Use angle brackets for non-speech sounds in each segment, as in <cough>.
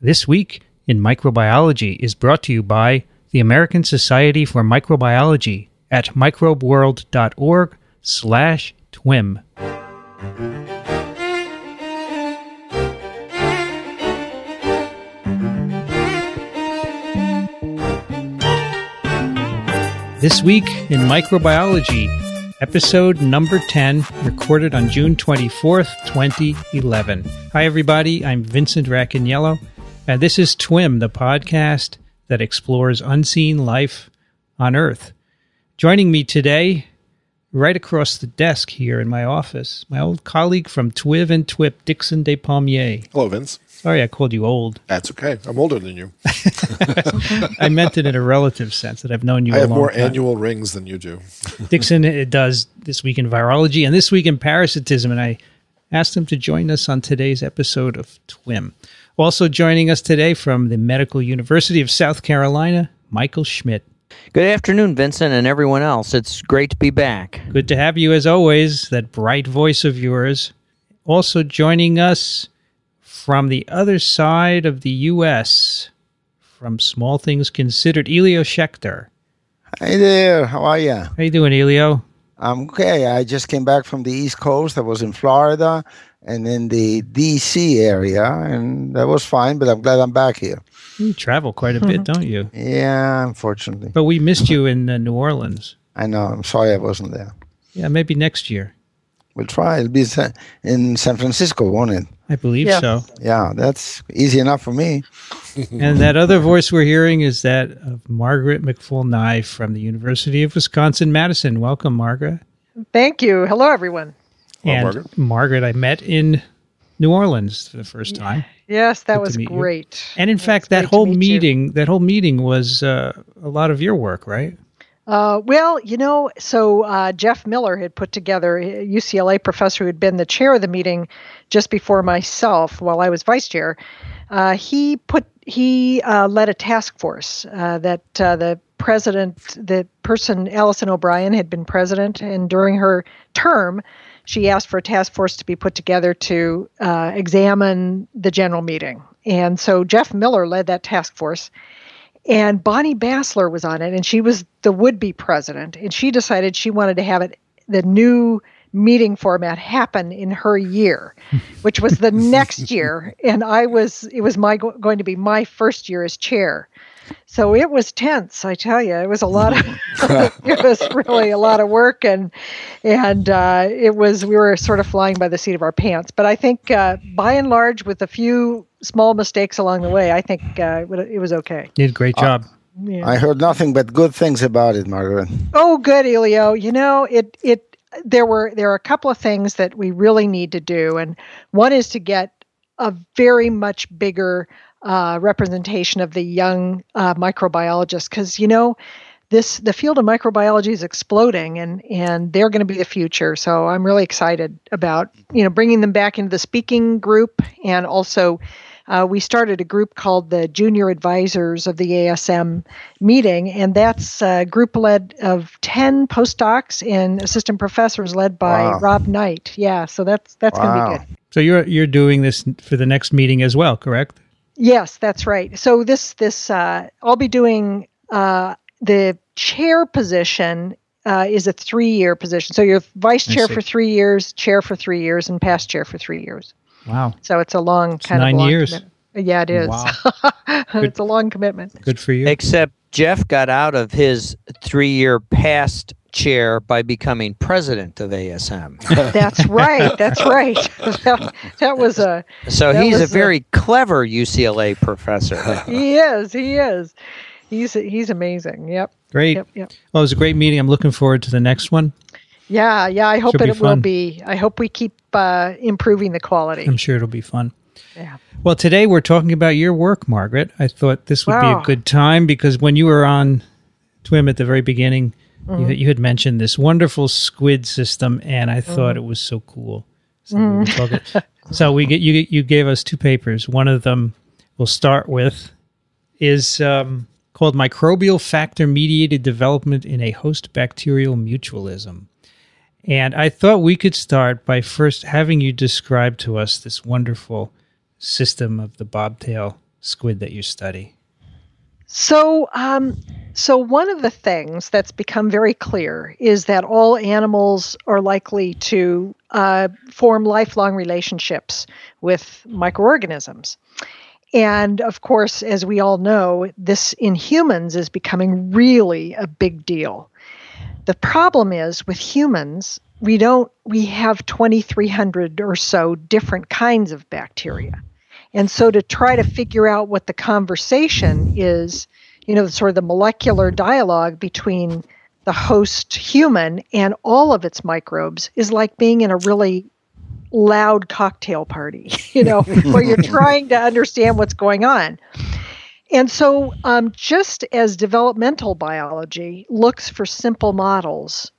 This Week in Microbiology is brought to you by the American Society for Microbiology at microbeworld.org slash TWIM. This Week in Microbiology, episode number 10, recorded on June 24th, 2011. Hi, everybody. I'm Vincent Racaniello, and this is TWIM, the podcast that explores unseen life on Earth. Joining me today, right across the desk here in my office, my old colleague from TWIV and TWIP, Dickson Despommier. Hello, Vince. Sorry I called you old. That's okay. I'm older than you. <laughs> <laughs> I meant it in a relative sense that I've known you I have more time. annual rings than you do. <laughs> Dickson it does this week in virology and this week in parasitism, and I asked him to join us on today's episode of TWIM. Also joining us today from the Medical University of South Carolina, Michael Schmidt. Good afternoon, Vincent, and everyone else. It's great to be back. Good to have you as always, that bright voice of yours. Also joining us from the other side of the U.S., from Small Things Considered, Elio Schaechter. Hey there, how are you? How are you doing, Elio? I'm okay. I just came back from the East Coast. I was in Florida and in the DC area, and that was fine. But I'm glad I'm back here. You travel quite a bit, <laughs> don't you? Yeah, unfortunately, But we missed you in uh, New Orleans. I know. I'm sorry I wasn't there. Yeah, maybe next year. We'll try. It'll be in San Francisco, won't it? I believe Yeah. so. Yeah, that's easy enough for me. <laughs> And that other voice we're hearing is that of Margaret McFall-Ngai from the University of Wisconsin Madison. Welcome, Margaret. Thank you. Hello, everyone. Hello, and Margaret. Margaret, I met in New Orleans for the first time. Yes, that Good was meet you. great. And in It's fact, that whole meet you. meeting, that whole meeting was uh, a lot of your work, right? Uh, well, you know, so uh, Jeff Miller had put together a UCLA professor who had been the chair of the meeting just before myself, while I was vice chair. Uh, he put he uh, led a task force uh, that uh, the president, the person Alison O'Brien had been president, and during her term, she asked for a task force to be put together to uh, examine the general meeting. And so Jeff Miller led that task force and Bonnie Bassler was on it, and she was the would-be president, and she decided she wanted to have it the new meeting format happen in her year, <laughs> which was the next year, and I was it was my going to be my first year as chair. So it was tense, I tell you. It was a lot of <laughs> <laughs> it was really a lot of work, and and uh, it was we were sort of flying by the seat of our pants. But I think uh, by and large, with a few small mistakes along the way, I think uh, it was okay. Did a great job. Yeah. I heard nothing but good things about it, Margaret. Oh, good, Elio. You know, it it there were there are a couple of things that we really need to do, and one is to get a very much bigger uh, representation of the young uh, microbiologists, because you know. This the field of microbiology is exploding, and and they're going to be the future. So I'm really excited about you know bringing them back into the speaking group, and also uh, we started a group called the Junior Advisors of the ASM meeting, and that's a group led of 10 postdocs and assistant professors led by Wow. Rob Knight. Yeah, so that's that's going to be good. So you're you're doing this for the next meeting as well, correct? Yes, that's right. So this this uh, I'll be doing uh, the chair position uh, is a three year position. So you're vice chair for three years, chair for three years, and past chair for three years. Wow, So it's a long kind nine of long years. commitment. Yeah, it is. Wow. <laughs> it's a long commitment. good for you. Except Jeff got out of his three year past chair by becoming president of ASM. <laughs> That's right. That's right. <laughs> that, that was a. So he's a was, very clever UCLA professor. <laughs> He is. He is. He's he's amazing. Yep. Great. Yep. Yep. Well, it was a great meeting. I'm looking forward to the next one. Yeah. Yeah. I hope Should that it will be. I hope we keep uh, improving the quality. I'm sure it'll be fun. Yeah. Well, today we're talking about your work, Margaret. I thought this would be a good time because when you were on TWIM at the very beginning, Mm-hmm. you, you had mentioned this wonderful squid system, and I thought Mm-hmm. it was so cool. So we were so we get you. You gave us two papers. One of them we'll start with is um, called microbial factor mediated development in a host bacterial mutualism. And I thought we could start by first having you describe to us this wonderful system of the bobtail squid that you study? So, um, so one of the things that's become very clear is that all animals are likely to uh, form lifelong relationships with microorganisms. And of course, as we all know, this in humans is becoming really a big deal. The problem is with humans, we don't we have 2300 or so different kinds of bacteria. And so to try to figure out what the conversation is, you know, sort of the molecular dialogue between the host human and all of its microbes is like being in a really loud cocktail party, <laughs> you know, <laughs> where you're trying to understand what's going on. And so, um, just as developmental biology looks for simple models,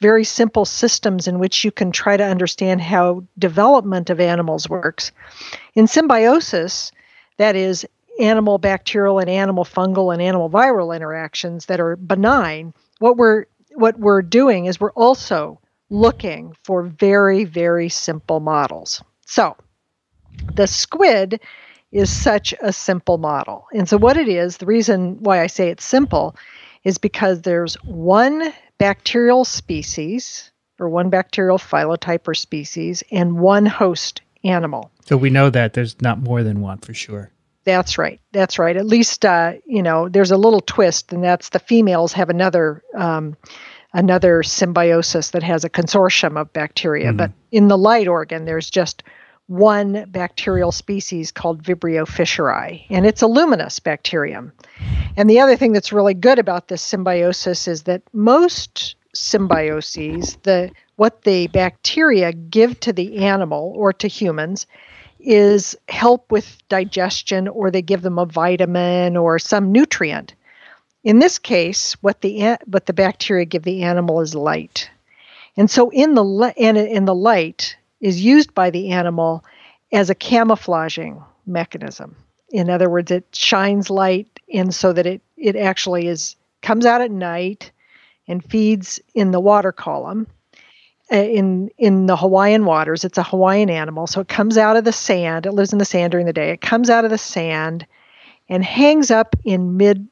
very simple systems in which you can try to understand how development of animals works, in symbiosis, that is, animal bacterial and animal fungal and animal viral interactions that are benign, what we're what we're doing is we're also looking for very, very simple models. So the squid is such a simple model. And so, what it is, the reason why I say it's simple is because there's one bacterial species or one bacterial phylotype or species and one host animal. So, we know that there's not more than one for sure. That's right. That's right. At least, uh, you know, there's a little twist, and that's the females have another um, another symbiosis that has a consortium of bacteria. Mm-hmm. But in the light organ, there's just one bacterial species called Vibrio fischeri, and it's a luminous bacterium. And the other thing that's really good about this symbiosis is that most symbioses, the what the bacteria give to the animal or to humans is help with digestion or they give them a vitamin or some nutrient. In this case, what the what the bacteria give the animal is light, and so in the and in the light is used by the animal as a camouflaging mechanism. In other words, it shines light, and so that it it actually is comes out at night and feeds in the water column. Uh, in in the Hawaiian waters, it's a Hawaiian animal, so it comes out of the sand. It lives in the sand during the day. It comes out of the sand and hangs up in mid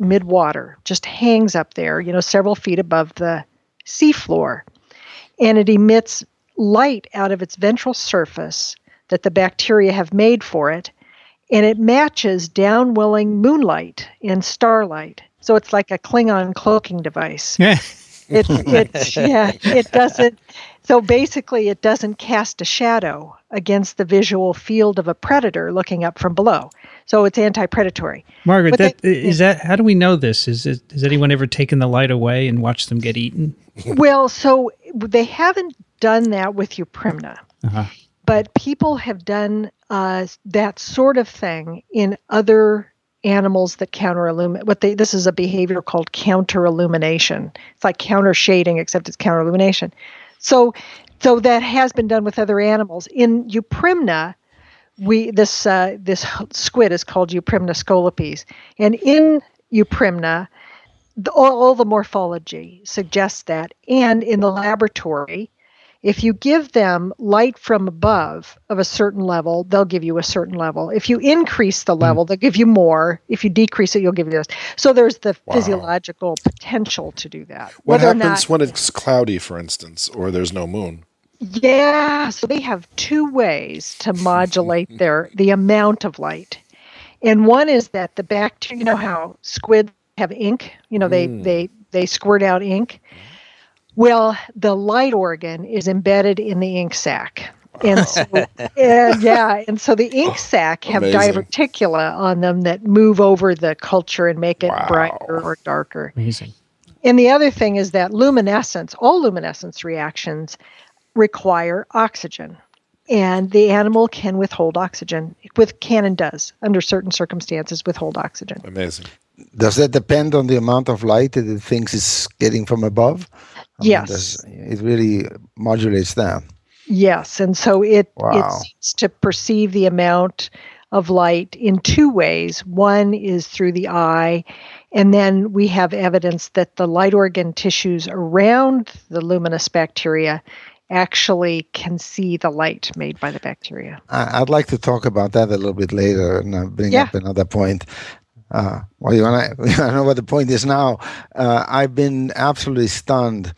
mid water, just hangs up there, you know, several feet above the seafloor. And it emits light out of its ventral surface that the bacteria have made for it. And it matches downwelling moonlight and starlight. So it's like a Klingon cloaking device. <laughs> it, <laughs> it, yeah, it doesn't. So basically, it doesn't cast a shadow against the visual field of a predator looking up from below. So it's anti-predatory. Margaret, that, they, is that how do we know this? Is it has anyone ever taken the light away and watched them get eaten? <laughs> <laughs> well, so they haven't done that with Euprymna. Uh-huh. But people have done uh, that sort of thing in other animals that counter illuminate. What they this is a behavior called counter illumination. It's like counter shading, except it's counter illumination. So, so that has been done with other animals. In Euprymna, we this uh, this squid is called Euprymna scolopes, and in Euprymna, the, all, all the morphology suggests that. And in the laboratory, if you give them light from above of a certain level, they'll give you a certain level. If you increase the level, mm. they'll give you more. If you decrease it, you'll give you this. So there's the wow. physiological potential to do that. What happens not, when it's cloudy, for instance, or there's no moon? Yeah, so they have two ways to modulate <laughs> their the amount of light. And one is that the bacteria, you know how squid have ink, you know, they mm. they they squirt out ink. Well, the light organ is embedded in the ink sac. And so, and <laughs> eh, yeah, and so the ink sac have Amazing. diverticula on them that move over the culture and make it wow. brighter or darker. Amazing. And the other thing is that luminescence, all luminescence reactions require oxygen. And the animal can withhold oxygen, with can and does, under certain circumstances, withhold oxygen. Amazing. Does that depend on the amount of light that it thinks it's getting from above? I yes. Mean, it really modulates that. Yes, and so it wow. it seems to perceive the amount of light in two ways. One is through the eye, and then we have evidence that the light organ tissues around the luminous bacteria actually can see the light made by the bacteria. I'd like to talk about that a little bit later and uh, bring Yeah. up another point. Uh, well, you want to I know what the point is now. Uh, I've been absolutely stunned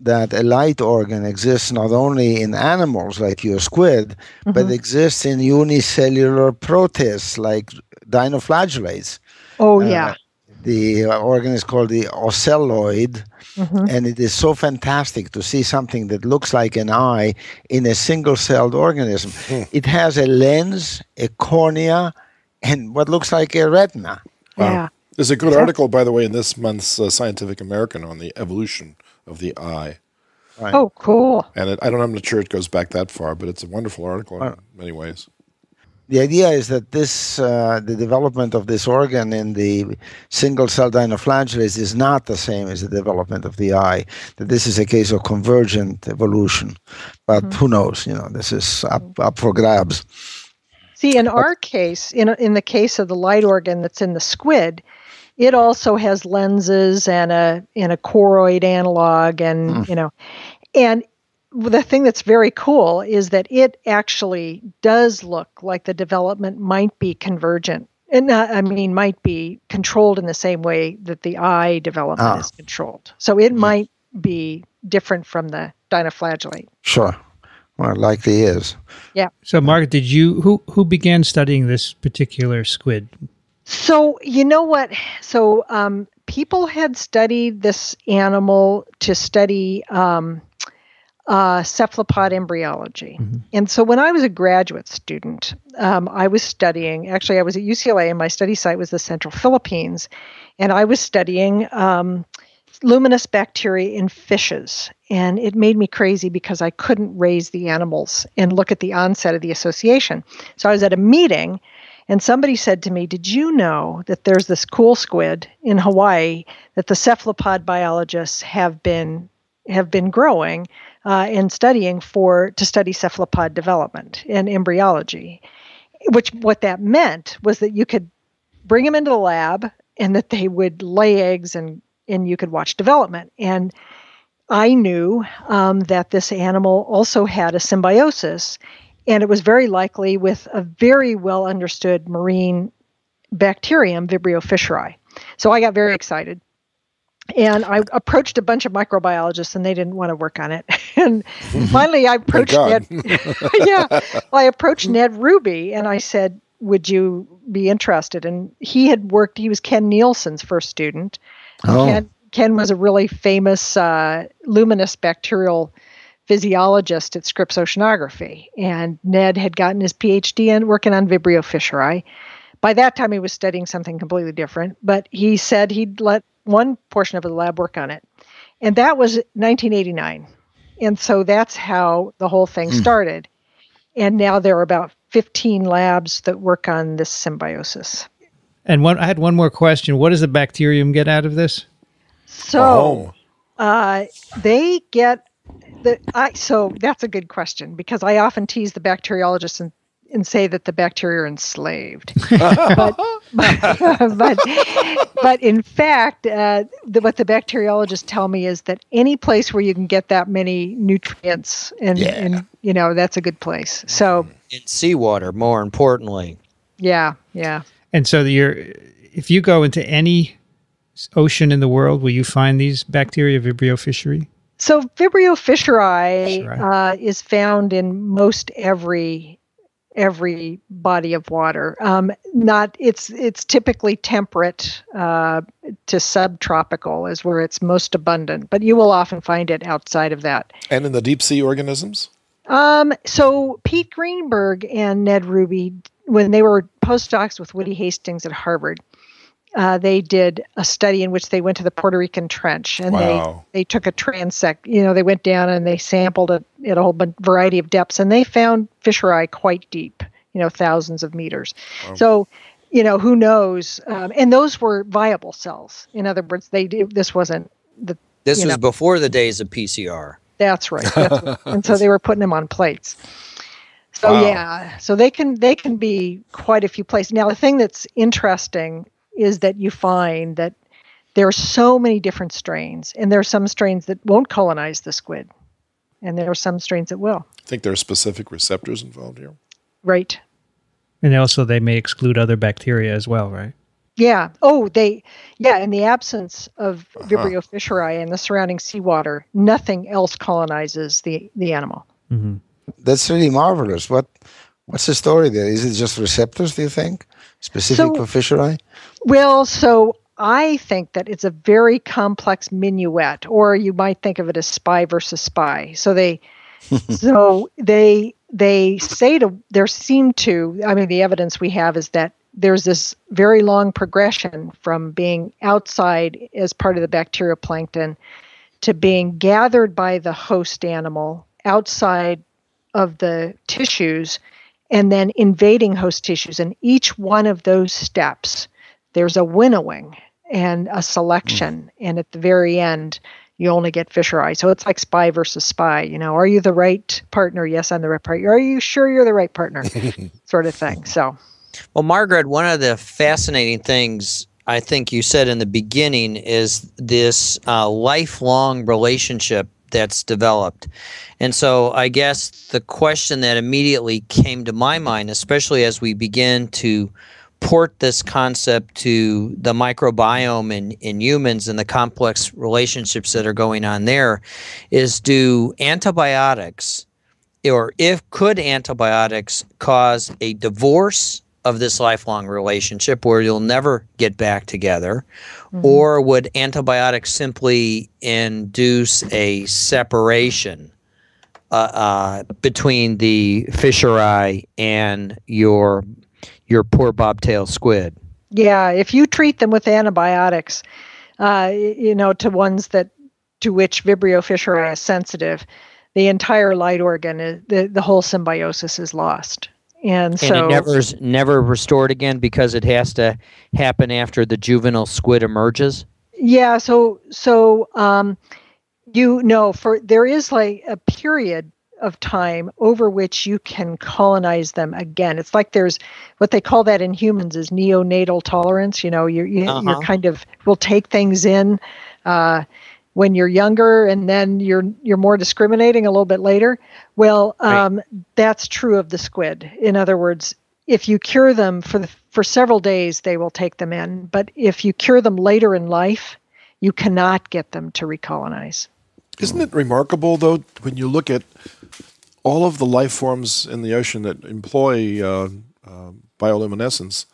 that a light organ exists not only in animals like your squid, but Mhm. exists in unicellular protists like dinoflagellates. Oh Uh, yeah. The uh, organ is called the ocelloid, Mhm. and it is so fantastic to see something that looks like an eye in a single celled organism. It has a lens, a cornea, and what looks like a retina. Wow. Yeah. There's a good So- article, by the way, in this month's uh, Scientific American on the evolution of the eye. Right. Oh, cool. And it, I don't, I'm not sure it goes back that far, but it's a wonderful article in many ways. The idea is that this, uh, the development of this organ in the single cell dinoflagellates is not the same as the development of the eye. That this is a case of convergent evolution. But who knows? You know, this is up, up for grabs. See, in our case, in in the case of the light organ that's in the squid, it also has lenses and a and a choroid analog, and you know, and the thing that's very cool is that it actually does look like the development might be convergent. And not, I mean, might be controlled in the same way that the eye development Ah. is controlled. So it might be different from the dinoflagellate. Sure. Well, it likely is. Yeah. So, Margaret, did you who who began studying this particular squid? So you know what? So um, people had studied this animal to study um, uh, cephalopod embryology, and so when I was a graduate student, um, I was studying. Actually, I was at UCLA, and my study site was the Central Philippines, and I was studying. Um, luminous bacteria in fishes and it made me crazy because i couldn't raise the animals and look at the onset of the association so i was at a meeting and somebody said to me, Did you know that there's this cool squid in Hawaii that the cephalopod biologists have been have been growing uh, and studying for to study cephalopod development and embryology? Which what that meant was that you could bring them into the lab and that they would lay eggs and and you could watch development. And I knew um, that this animal also had a symbiosis and it was very likely with a very well understood marine bacterium, Vibrio fischeri. So I got very excited. And I approached a bunch of microbiologists and they didn't want to work on it. <laughs> And finally I <laughs> approached Ned <laughs> Yeah. Well, I approached Ned Ruby and I said, Would you be interested? And he had worked, he was Ken Nealson's first student. Oh. Ken, Ken was a really famous uh, luminous bacterial physiologist at Scripps Oceanography, and Ned had gotten his PhD in working on Vibrio fischeri. By that time, he was studying something completely different, but he said he'd let one portion of the lab work on it, and that was 1989, and so that's how the whole thing started. And now there are about 15 labs that work on this symbiosis. And one, I had one more question. What does the bacterium get out of this? So. Oh, Uh, they get the I so that's a good question because I often tease the bacteriologists and, and say that the bacteria are enslaved. <laughs> but, but, <laughs> but but in fact, uh, the, what the bacteriologists tell me is that any place where you can get that many nutrients and, Yeah. and you know that's a good place. So in seawater, more importantly. yeah, yeah. And so you're, if you go into any ocean in the world, will you find these bacteria, Vibrio fischeri? So Vibrio fisheri Fischeri. uh, is found in most every every body of water. Um, not it's it's typically temperate uh, to subtropical is where it's most abundant, but you will often find it outside of that. and in the deep sea organisms? Um, so Pete Greenberg and Ned Ruby, when they were postdocs with Woody Hastings at Harvard, uh, they did a study in which they went to the Puerto Rican Trench and Wow. they they took a transect. You know, they went down and they sampled it at a whole variety of depths, and they found fischeri quite deep. You know, thousands of meters. So. You know who knows, um, and those were viable cells. In other words, they did, this wasn't the This was know. before the days of PCR. That's right. That's what- <laughs> and so they were putting them on plates. So Wow. yeah, so they can they can be quite a few places. Now the thing that's interesting is that you find that there are so many different strains, and there are some strains that won't colonize the squid. and there are some strains that will. I think there are specific receptors involved here. Right. And also, they may exclude other bacteria as well, right? Yeah. Oh, they. Yeah. In the absence of Vibrio fischeri and the surrounding seawater, nothing else colonizes the the animal. hmm That's really marvelous. What what's the story there? Is it just receptors? Do you think specific So- for fischeri? Well, so I think that it's a very complex minuet, or you might think of it as spy versus spy. So they, <laughs> so they they say to there seem to. I mean, the evidence we have is that there's this very long progression from being outside as part of the bacterial plankton to being gathered by the host animal outside of the tissues and then invading host tissues. And each one of those steps, there's a winnowing and a selection. Mm. And at the very end, you only get fischeri. So it's like spy versus spy. You know, are you the right partner? Yes, I'm the right partner. Are you sure you're the right partner? <laughs> sort of thing. So, Well, Margaret, one of the fascinating things I think you said in the beginning is this uh, lifelong relationship that's developed. And so I guess the question that immediately came to my mind, especially as we begin to port this concept to the microbiome in, in humans and the complex relationships that are going on there, is do antibiotics or if could antibiotics cause a divorce of this lifelong relationship where you'll never get back together or would antibiotics simply induce a separation uh, uh, between the fischeri and your your poor bobtail squid yeah, if you treat them with antibiotics, uh, you know, to ones that to which Vibrio fischeri is sensitive, the entire light organ, is, the the whole symbiosis is lost. And and so, it never is never restored again because it has to happen after the juvenile squid emerges Yeah, so so um, you know, for there is like a period of time over which you can colonize them again. It's like there's what they call that in humans is neonatal tolerance. You know, you're you, Uh-huh. you're kind of will take things in uh, when you're younger, and then you're you're more discriminating a little bit later. Well, Right. um, that's true of the squid. In other words, if you cure them for the, for several days, they will take them in. But if you cure them later in life, you cannot get them to recolonize. Isn't it remarkable, though, when you look at all of the life forms in the ocean that employ uh, uh, bioluminescence?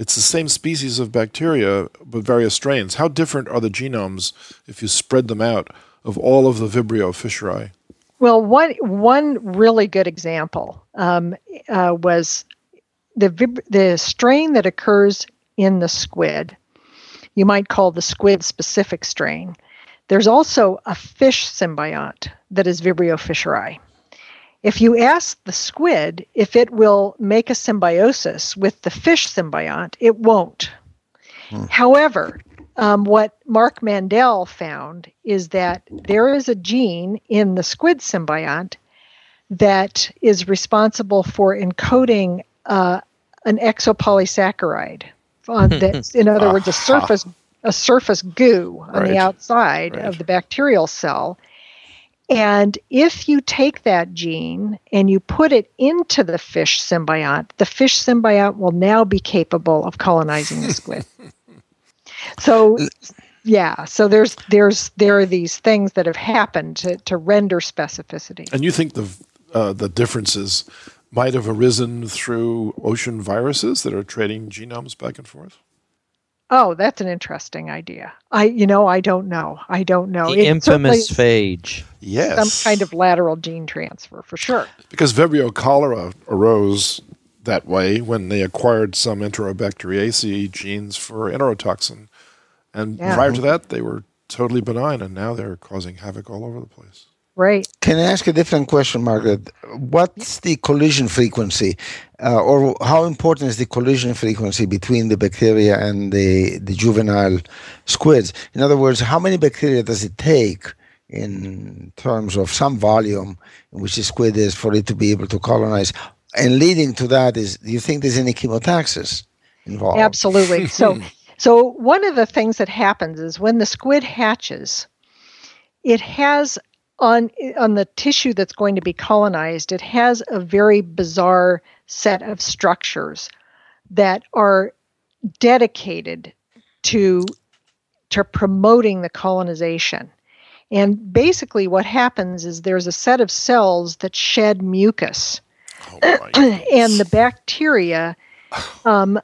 It's the same species of bacteria, but various strains. How different are the genomes if you spread them out of all of the Vibrio fischeri? Well, one one really good example um, uh, was the vib- the strain that occurs in the squid. You might call the squid specific strain. There's also a fish symbiont that is Vibrio fischeri. If you ask the squid if it will make a symbiosis with the fish symbiont, it won't. However, um, what Mark Mandel found is that there is a gene in the squid symbiont that is responsible for encoding uh, an exopolysaccharide. <laughs> That's, in other words, a surface a surface goo on Right. the outside Right. of the bacterial cell. And if you take that gene and you put it into the fish symbiont, the fish symbiont will now be capable of colonizing the squid. <laughs> so yeah, so there's there's there are these things that have happened to, to render specificity. And you think the uh, the differences might have arisen through ocean viruses that are trading genomes back and forth? Oh, that's an interesting idea. I you know, I don't know. I don't know. the It infamous phage Yes. some kind of lateral gene transfer for sure. Because Vibrio cholera arose that way when they acquired some Enterobacteriaceae genes for enterotoxin. And Yeah. prior to that, they were totally benign, and now they're causing havoc all over the place. Right. Can I ask a different question, Margaret? What's the collision frequency, uh, or how important is the collision frequency between the bacteria and the, the juvenile squids? In other words, how many bacteria does it take in terms of some volume in which the squid is for it to be able to colonize? And leading to that is, do you think there's any chemotaxis involved? Absolutely. <laughs> So, so one of the things that happens is when the squid hatches, it has on on the tissue that's going to be colonized, it has a very bizarre set of structures that are dedicated to to promoting the colonization. And basically, what happens is there's a set of cells that shed mucus, oh <clears throat> and the bacteria um,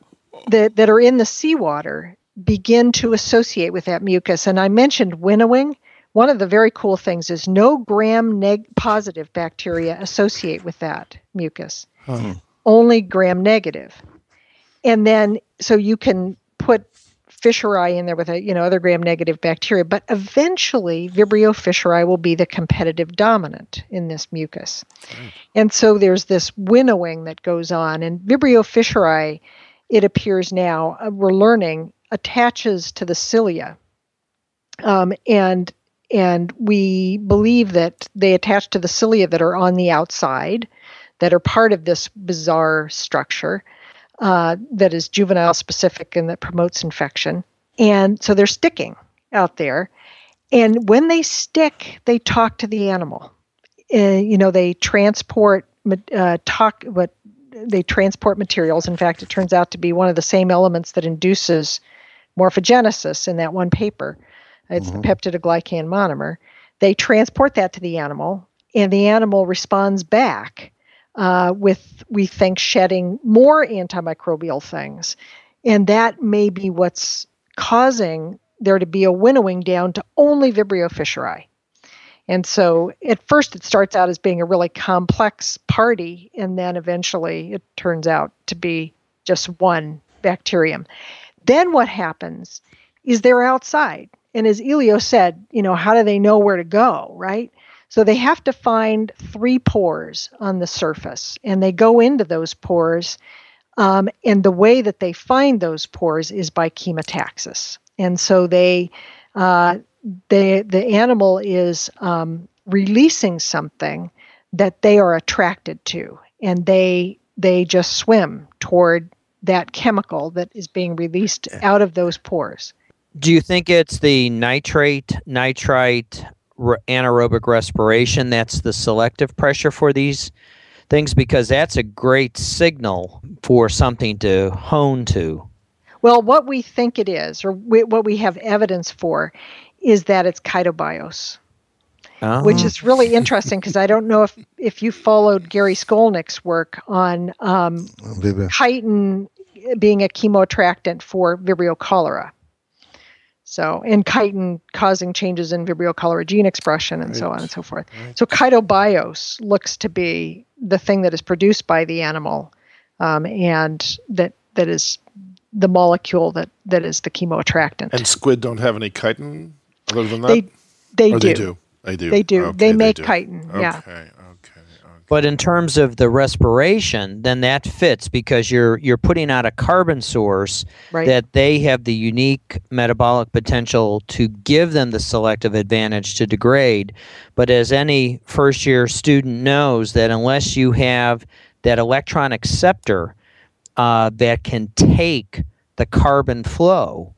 that that are in the seawater begin to associate with that mucus. And I mentioned winnowing. One of the very cool things is no gram neg- positive bacteria associate with that mucus, hmm. only gram negative. And then, so you can put fischeri in there with a you know other gram negative bacteria, but eventually Vibrio fischeri will be the competitive dominant in this mucus. Mm. And so there's this winnowing that goes on, and Vibrio fischeri, it appears now, uh, we're learning, attaches to the cilia. Um, and and we believe that they attach to the cilia that are on the outside, that are part of this bizarre structure uh, that is juvenile specific and that promotes infection. And so they're sticking out there. And when they stick, they talk to the animal. Uh, you know, they transport uh, talk what they transport materials. In fact, it turns out to be one of the same elements that induces morphogenesis in that one paper. It's mm-hmm. the peptidoglycan monomer. They transport that to the animal, and the animal responds back uh, with, we think, shedding more antimicrobial things. And that may be what's causing there to be a winnowing down to only Vibrio fischeri. And so at first it starts out as being a really complex party, and then eventually it turns out to be just one bacterium. Then what happens is they're outside. And as Elio said, you know, how do they know where to go, right? So they have to find three pores on the surface, and they go into those pores. Um, and the way that they find those pores is by chemotaxis. And so they, uh, they the animal is um, releasing something that they are attracted to, and they they just swim toward that chemical that is being released out of those pores. Do you think it's the nitrate, nitrite, re- anaerobic respiration that's the selective pressure for these things because that's a great signal for something to hone to. Well, what we think it is, or we, what we have evidence for, is that it's chitobiose. Oh. Which is really interesting because I don't know if, if you followed Gary Schoolnik's work on um, chitin being a chemoattractant for Vibrio cholera. So, and chitin causing changes in Vibrio cholera gene expression and right. so on and so forth. Right. So, chitobiose looks to be the thing that is produced by the animal um, and that that is the molecule that, that is the chemoattractant. And squid don't have any chitin other than that? They, they, do. they do. They do. They do. Okay, they make they do. chitin. Yeah. But in terms of the respiration, then that fits because you're you're putting out a carbon source right. that they have the unique metabolic potential to give them the selective advantage to degrade. But as any first year student knows, that unless you have that electron acceptor uh, that can take the carbon flow,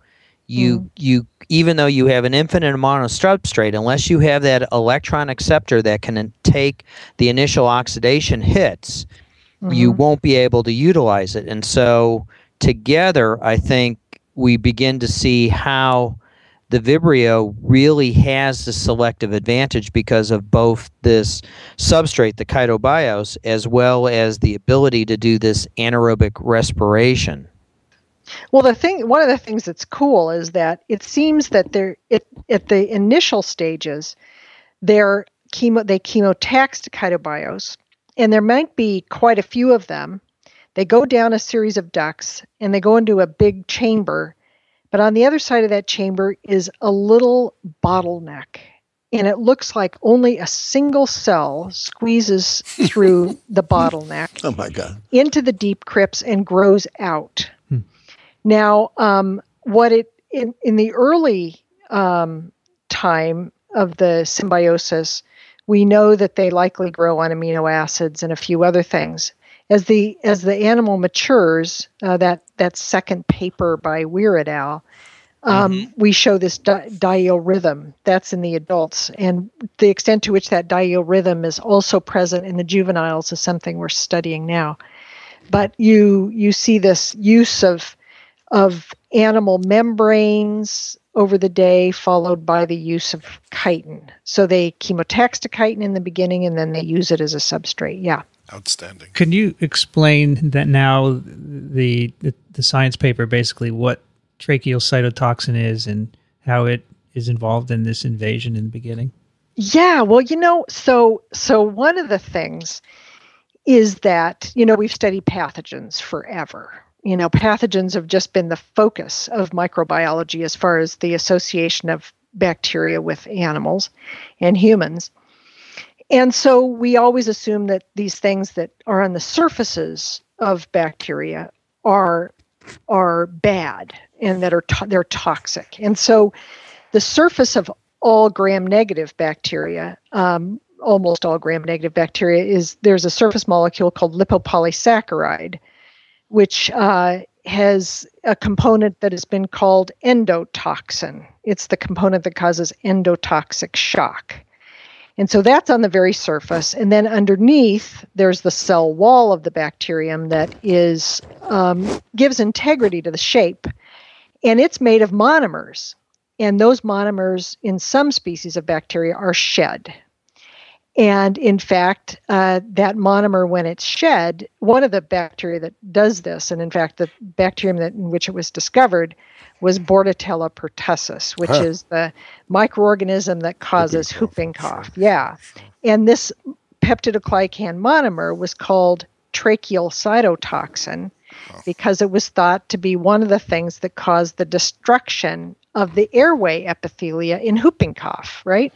you mm. you even though you have an infinite amount of substrate, unless you have that electron acceptor that can take the initial oxidation hits, mm-hmm. you won't be able to utilize it. And so together, I think we begin to see how the Vibrio really has the selective advantage because of both this substrate, the chitobiose, as well as the ability to do this anaerobic respiration. Well, the thing, one of the things that's cool is that it seems that they're it, at the initial stages, they're chemo they chemotaxed chitobiose, and there might be quite a few of them. They go down a series of ducts and they go into a big chamber, but on the other side of that chamber is a little bottleneck, and it looks like only a single cell squeezes <laughs> through the bottleneck. Oh my god! Into the deep crypts and grows out. Now, um, what it in in the early um, time of the symbiosis, we know that they likely grow on amino acids and a few other things. As the as the animal matures, uh, that that second paper by Wier et al. um, Mhm. we show this di- rhythm that's in the adults and the extent to which that diel rhythm is also present in the juveniles is something we're studying now but you you see this use of of animal membranes over the day followed by the use of chitin so they chemotax to chitin in the beginning and then they use it as a substrate yeah Outstanding. Can you explain that now the, the the science paper basically what tracheal cytotoxin is and how it is involved in this invasion in the beginning? Yeah, well, you know, so so one of the things is that, you know, we've studied pathogens forever. You know, pathogens have just been the focus of microbiology as far as the association of bacteria with animals and humans. And so we always assume that these things that are on the surfaces of bacteria are are bad and that are to- they're toxic. And so the surface of all gram negative bacteria, um, almost all gram negative bacteria, is there's a surface molecule called lipopolysaccharide, which uh, has a component that has been called endotoxin. It's the component that causes endotoxic shock. And so that's on the very surface. And then underneath, there's the cell wall of the bacterium that is um, gives integrity to the shape. And it's made of monomers. And those monomers in some species of bacteria are shed. And in fact, uh, that monomer, when it's shed, one of the bacteria that does this, and in fact, the bacterium that, in which it was discovered was Bordetella pertussis, which Huh. is the microorganism that causes Whooping cough. Yeah. And this peptidoglycan monomer was called tracheal cytotoxin because it was thought to be one of the things that caused the destruction of the airway epithelia in whooping cough, right?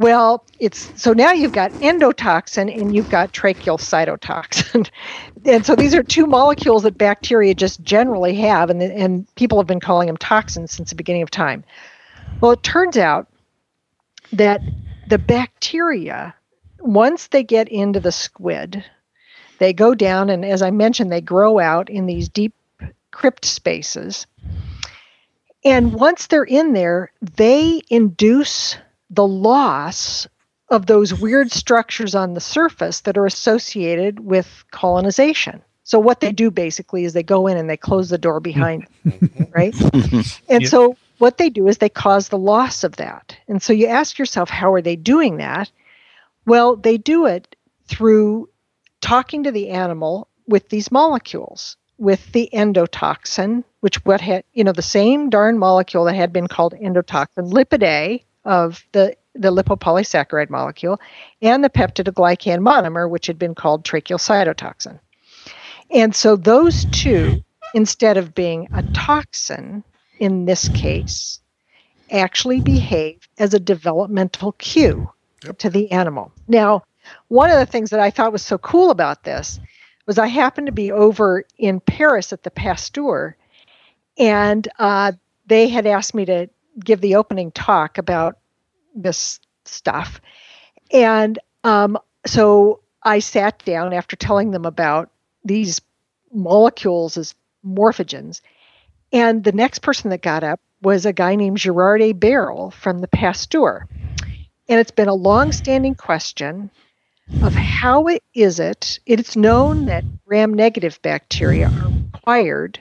Well, it's so now you've got endotoxin and you've got tracheal cytotoxin. <laughs> and so these are two molecules that bacteria just generally have, and, and people have been calling them toxins since the beginning of time. Well, it turns out that the bacteria, once they get into the squid, they go down, and as I mentioned, they grow out in these deep crypt spaces. And once they're in there, they induce the loss of those weird structures on the surface that are associated with colonization. So what they do basically is they go in and they close the door behind them, <laughs> right? And Yep. so what they do is they cause the loss of that. And so you ask yourself, how are they doing that? Well, they do it through talking to the animal with these molecules, with the endotoxin, which what had you know the same darn molecule that had been called endotoxin, lipid A of the the lipopolysaccharide molecule, and the peptidoglycan monomer, which had been called tracheal cytotoxin. And so those two, instead of being a toxin in this case, actually behave as a developmental cue Yep. to the animal. Now, one of the things that I thought was so cool about this was I happened to be over in Paris at the Pasteur, and uh, they had asked me to give the opening talk about this stuff. And um, so I sat down after telling them about these molecules as morphogens. And the next person that got up was a guy named Gérard Eberl from the Pasteur. And it's been a long-standing question of how it is it it's known that gram negative bacteria are required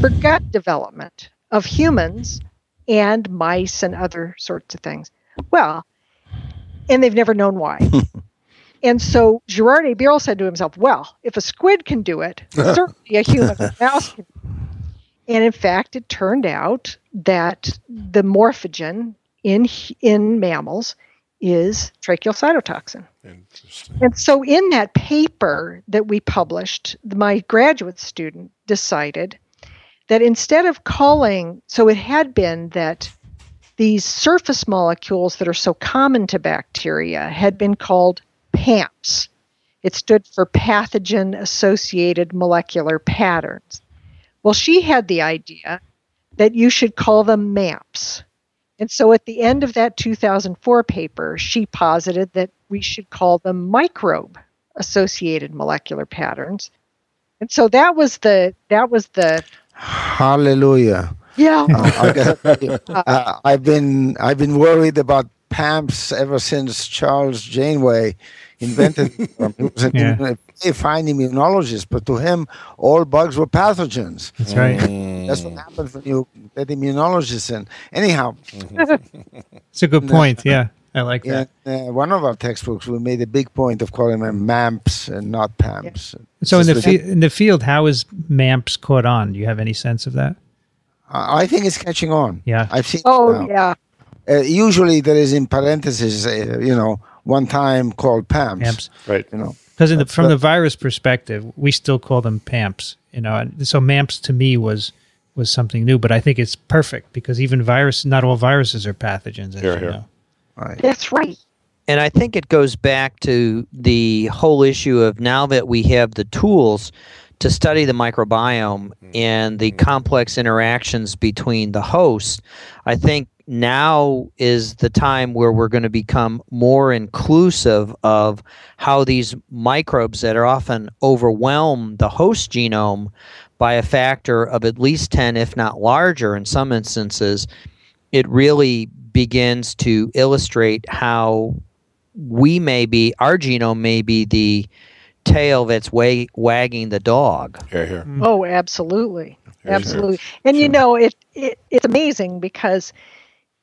for gut development of humans and mice and other sorts of things. Well, and they've never known why. <laughs> and so Gérard Eberl said to himself, Well, if a squid can do it, <laughs> certainly a human mouse can. And in fact, it turned out that the morphogen in in mammals is tracheal cytotoxin. Interesting. And so, in that paper that we published, my graduate student decided that instead of calling, so it had been that these surface molecules that are so common to bacteria had been called PAMPs. It stood for pathogen associated molecular patterns. Well, she had the idea that you should call them MAPs. And so at the end of that 2004 paper, she posited that we should call them microbe associated molecular patterns. And so that was the that was the Hallelujah. Yeah. Uh, uh, I've been I've been worried about PAMPs ever since Charles Janeway invented them. He <laughs> was a yeah. fine immunologist, but to him, all bugs were pathogens. That's right. That's what happens when you get immunologists in. Anyhow, it's a good point. Yeah. I like that. uh, one of our textbooks, we made a big point of calling them MAMPs and not PAMPs. Yeah. So in the, fi- in the field, how is MAMPs caught on? Do you have any sense of that? I think it's catching on. Yeah. I've seen Oh, yeah. Uh, usually there is in parentheses, uh, you know, one time called PAMPs. PAMPs. Right. You know. Because from the virus perspective, we still call them PAMPs. You know, so MAMPs to me was was something new, but I think it's perfect because even virus, not all viruses are pathogens. As here, you here. Know. Right. That's right. And I think it goes back to the whole issue of now that we have the tools to study the microbiome mm-hmm. and the mm-hmm. complex interactions between the hosts, I think now is the time where we're going to become more inclusive of how these microbes that are often overwhelm the host genome by a factor of at least 10, if not larger in some instances, it really begins to illustrate how we may be, our genome may be the tail that's wa- wagging the dog. Here, here. Oh, absolutely. Absolutely. And you know, it, it it's amazing because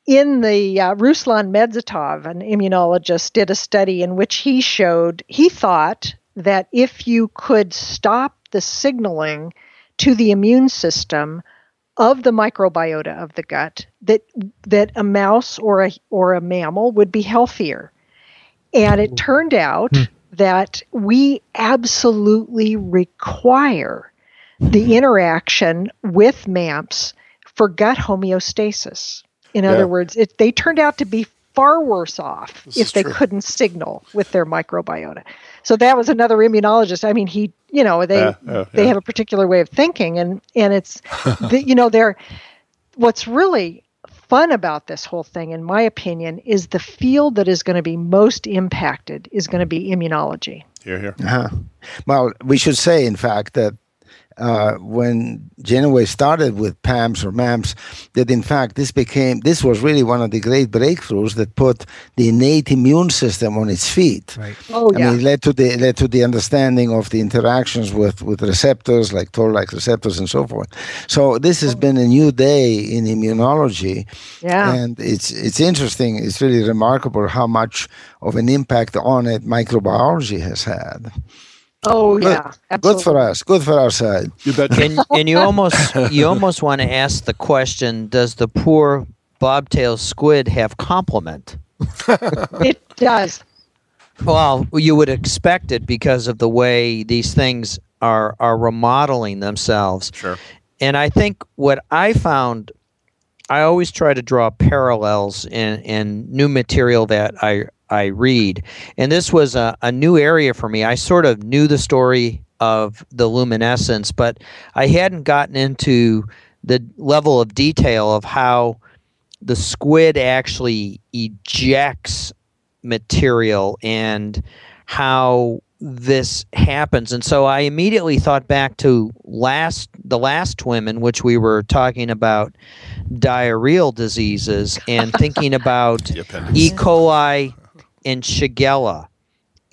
in the uh, Ruslan Medzitov, an immunologist, did a study in which he showed he thought that if you could stop the signaling to the immune system of the microbiota of the gut, that that a mouse or a or a mammal would be healthier. And it turned out hmm. that we absolutely require the interaction with MAMPs for gut homeostasis. In yeah. other words, it, they turned out to be far worse off this if they true. couldn't signal with their microbiota. So that was another immunologist. I mean, he, you know, they yeah, yeah, they have a particular way of thinking, and and it's, <laughs> the, you know, they're what's really fun about this whole thing, in my opinion, is the field that is going to be most impacted is going to be immunology. Here, here. Uh-huh. Well, we should say, in fact, that uh, when Janeway started with PAMS or MAMS, that in fact this became this was really one of the great breakthroughs that put the innate immune system on its feet. Right. Oh, yeah. I mean, it led to the led to the understanding of the interactions with with receptors like toll-like receptors and so forth. So this has been a new day in immunology. Yeah. And it's it's interesting. It's really remarkable how much of an impact on it microbiology has had. Oh yeah, absolutely. good for us. Good for our side. You bet. And, <laughs> and you almost you almost want to ask the question: Does the poor bobtail squid have complement? <laughs> it does. Well, you would expect it because of the way these things are are remodeling themselves. Sure. And I think what I found, I always try to draw parallels in in new material that I I read. And this was a, a new area for me. I sort of knew the story of the luminescence, but I hadn't gotten into the level of detail of how the squid actually ejects material and how this happens and so i immediately thought back to last the last twin in which we were talking about diarrheal diseases and thinking <laughs> about e coli and Shigella.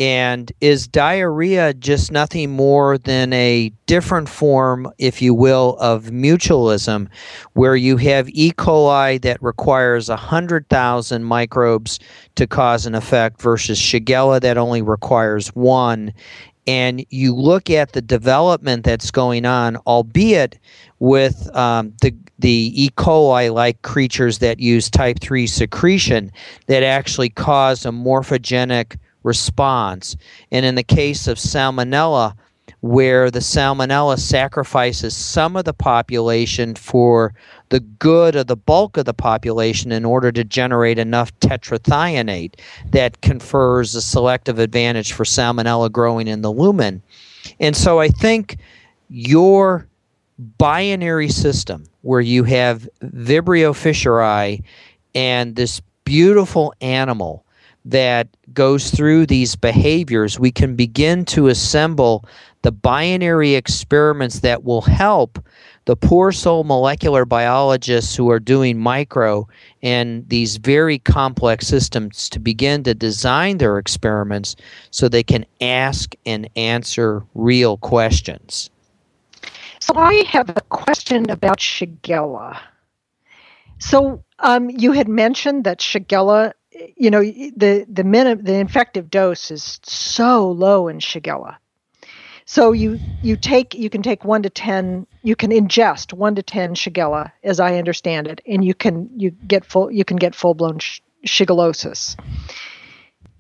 And is diarrhea just nothing more than a different form, if you will, of mutualism, where you have E. coli that requires 100,000 microbes to cause an effect versus Shigella that only requires one? And you look at the development that's going on, albeit with um, the the E. coli like creatures that use type 3 secretion that actually cause a morphogenic response. And in the case of salmonella, where the salmonella sacrifices some of the population for the good of the bulk of the population in order to generate enough tetrathionate that confers a selective advantage for salmonella growing in the lumen. And so I think your binary system where you have Vibrio fischeri and this beautiful animal that goes through these behaviors, we can begin to assemble the binary experiments that will help the poor soul molecular biologists who are doing micro and these very complex systems to begin to design their experiments so they can ask and answer real questions. So I have a question about Shigella. So um, you had mentioned that Shigella, you know, the the min- the infective dose is so low in Shigella. So you you take you can take one to ten you can ingest one to ten Shigella as I understand it, and you can you get full you can get full blown sh- shigellosis.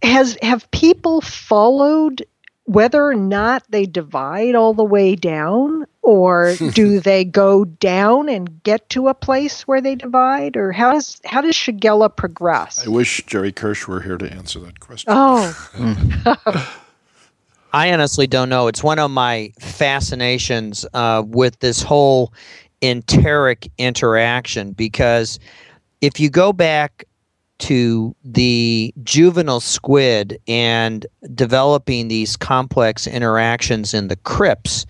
Has have people followed whether or not they divide all the way down, or <laughs> do they go down and get to a place where they divide, or how does how does Shigella progress? I wish Jerry Kirsch were here to answer that question. Oh. <laughs> I honestly don't know. It's one of my fascinations uh, with this whole enteric interaction because if you go back to the juvenile squid and developing these complex interactions in the crypts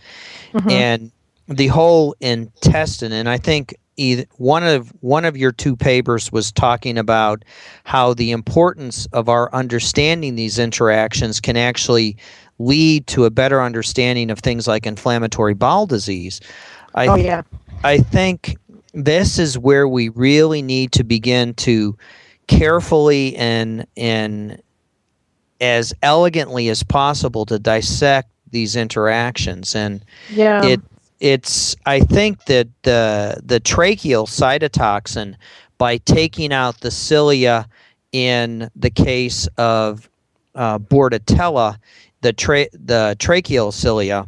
mm-hmm. and the whole intestine, and I think either one of one of your two papers was talking about how the importance of our understanding these interactions can actually lead to a better understanding of things like inflammatory bowel disease. I, oh, yeah. I think this is where we really need to begin to carefully and and as elegantly as possible to dissect these interactions and yeah. it it's I think that the the tracheal cytotoxin by taking out the cilia in the case of uh, Bordetella the tra- the tracheal cilia.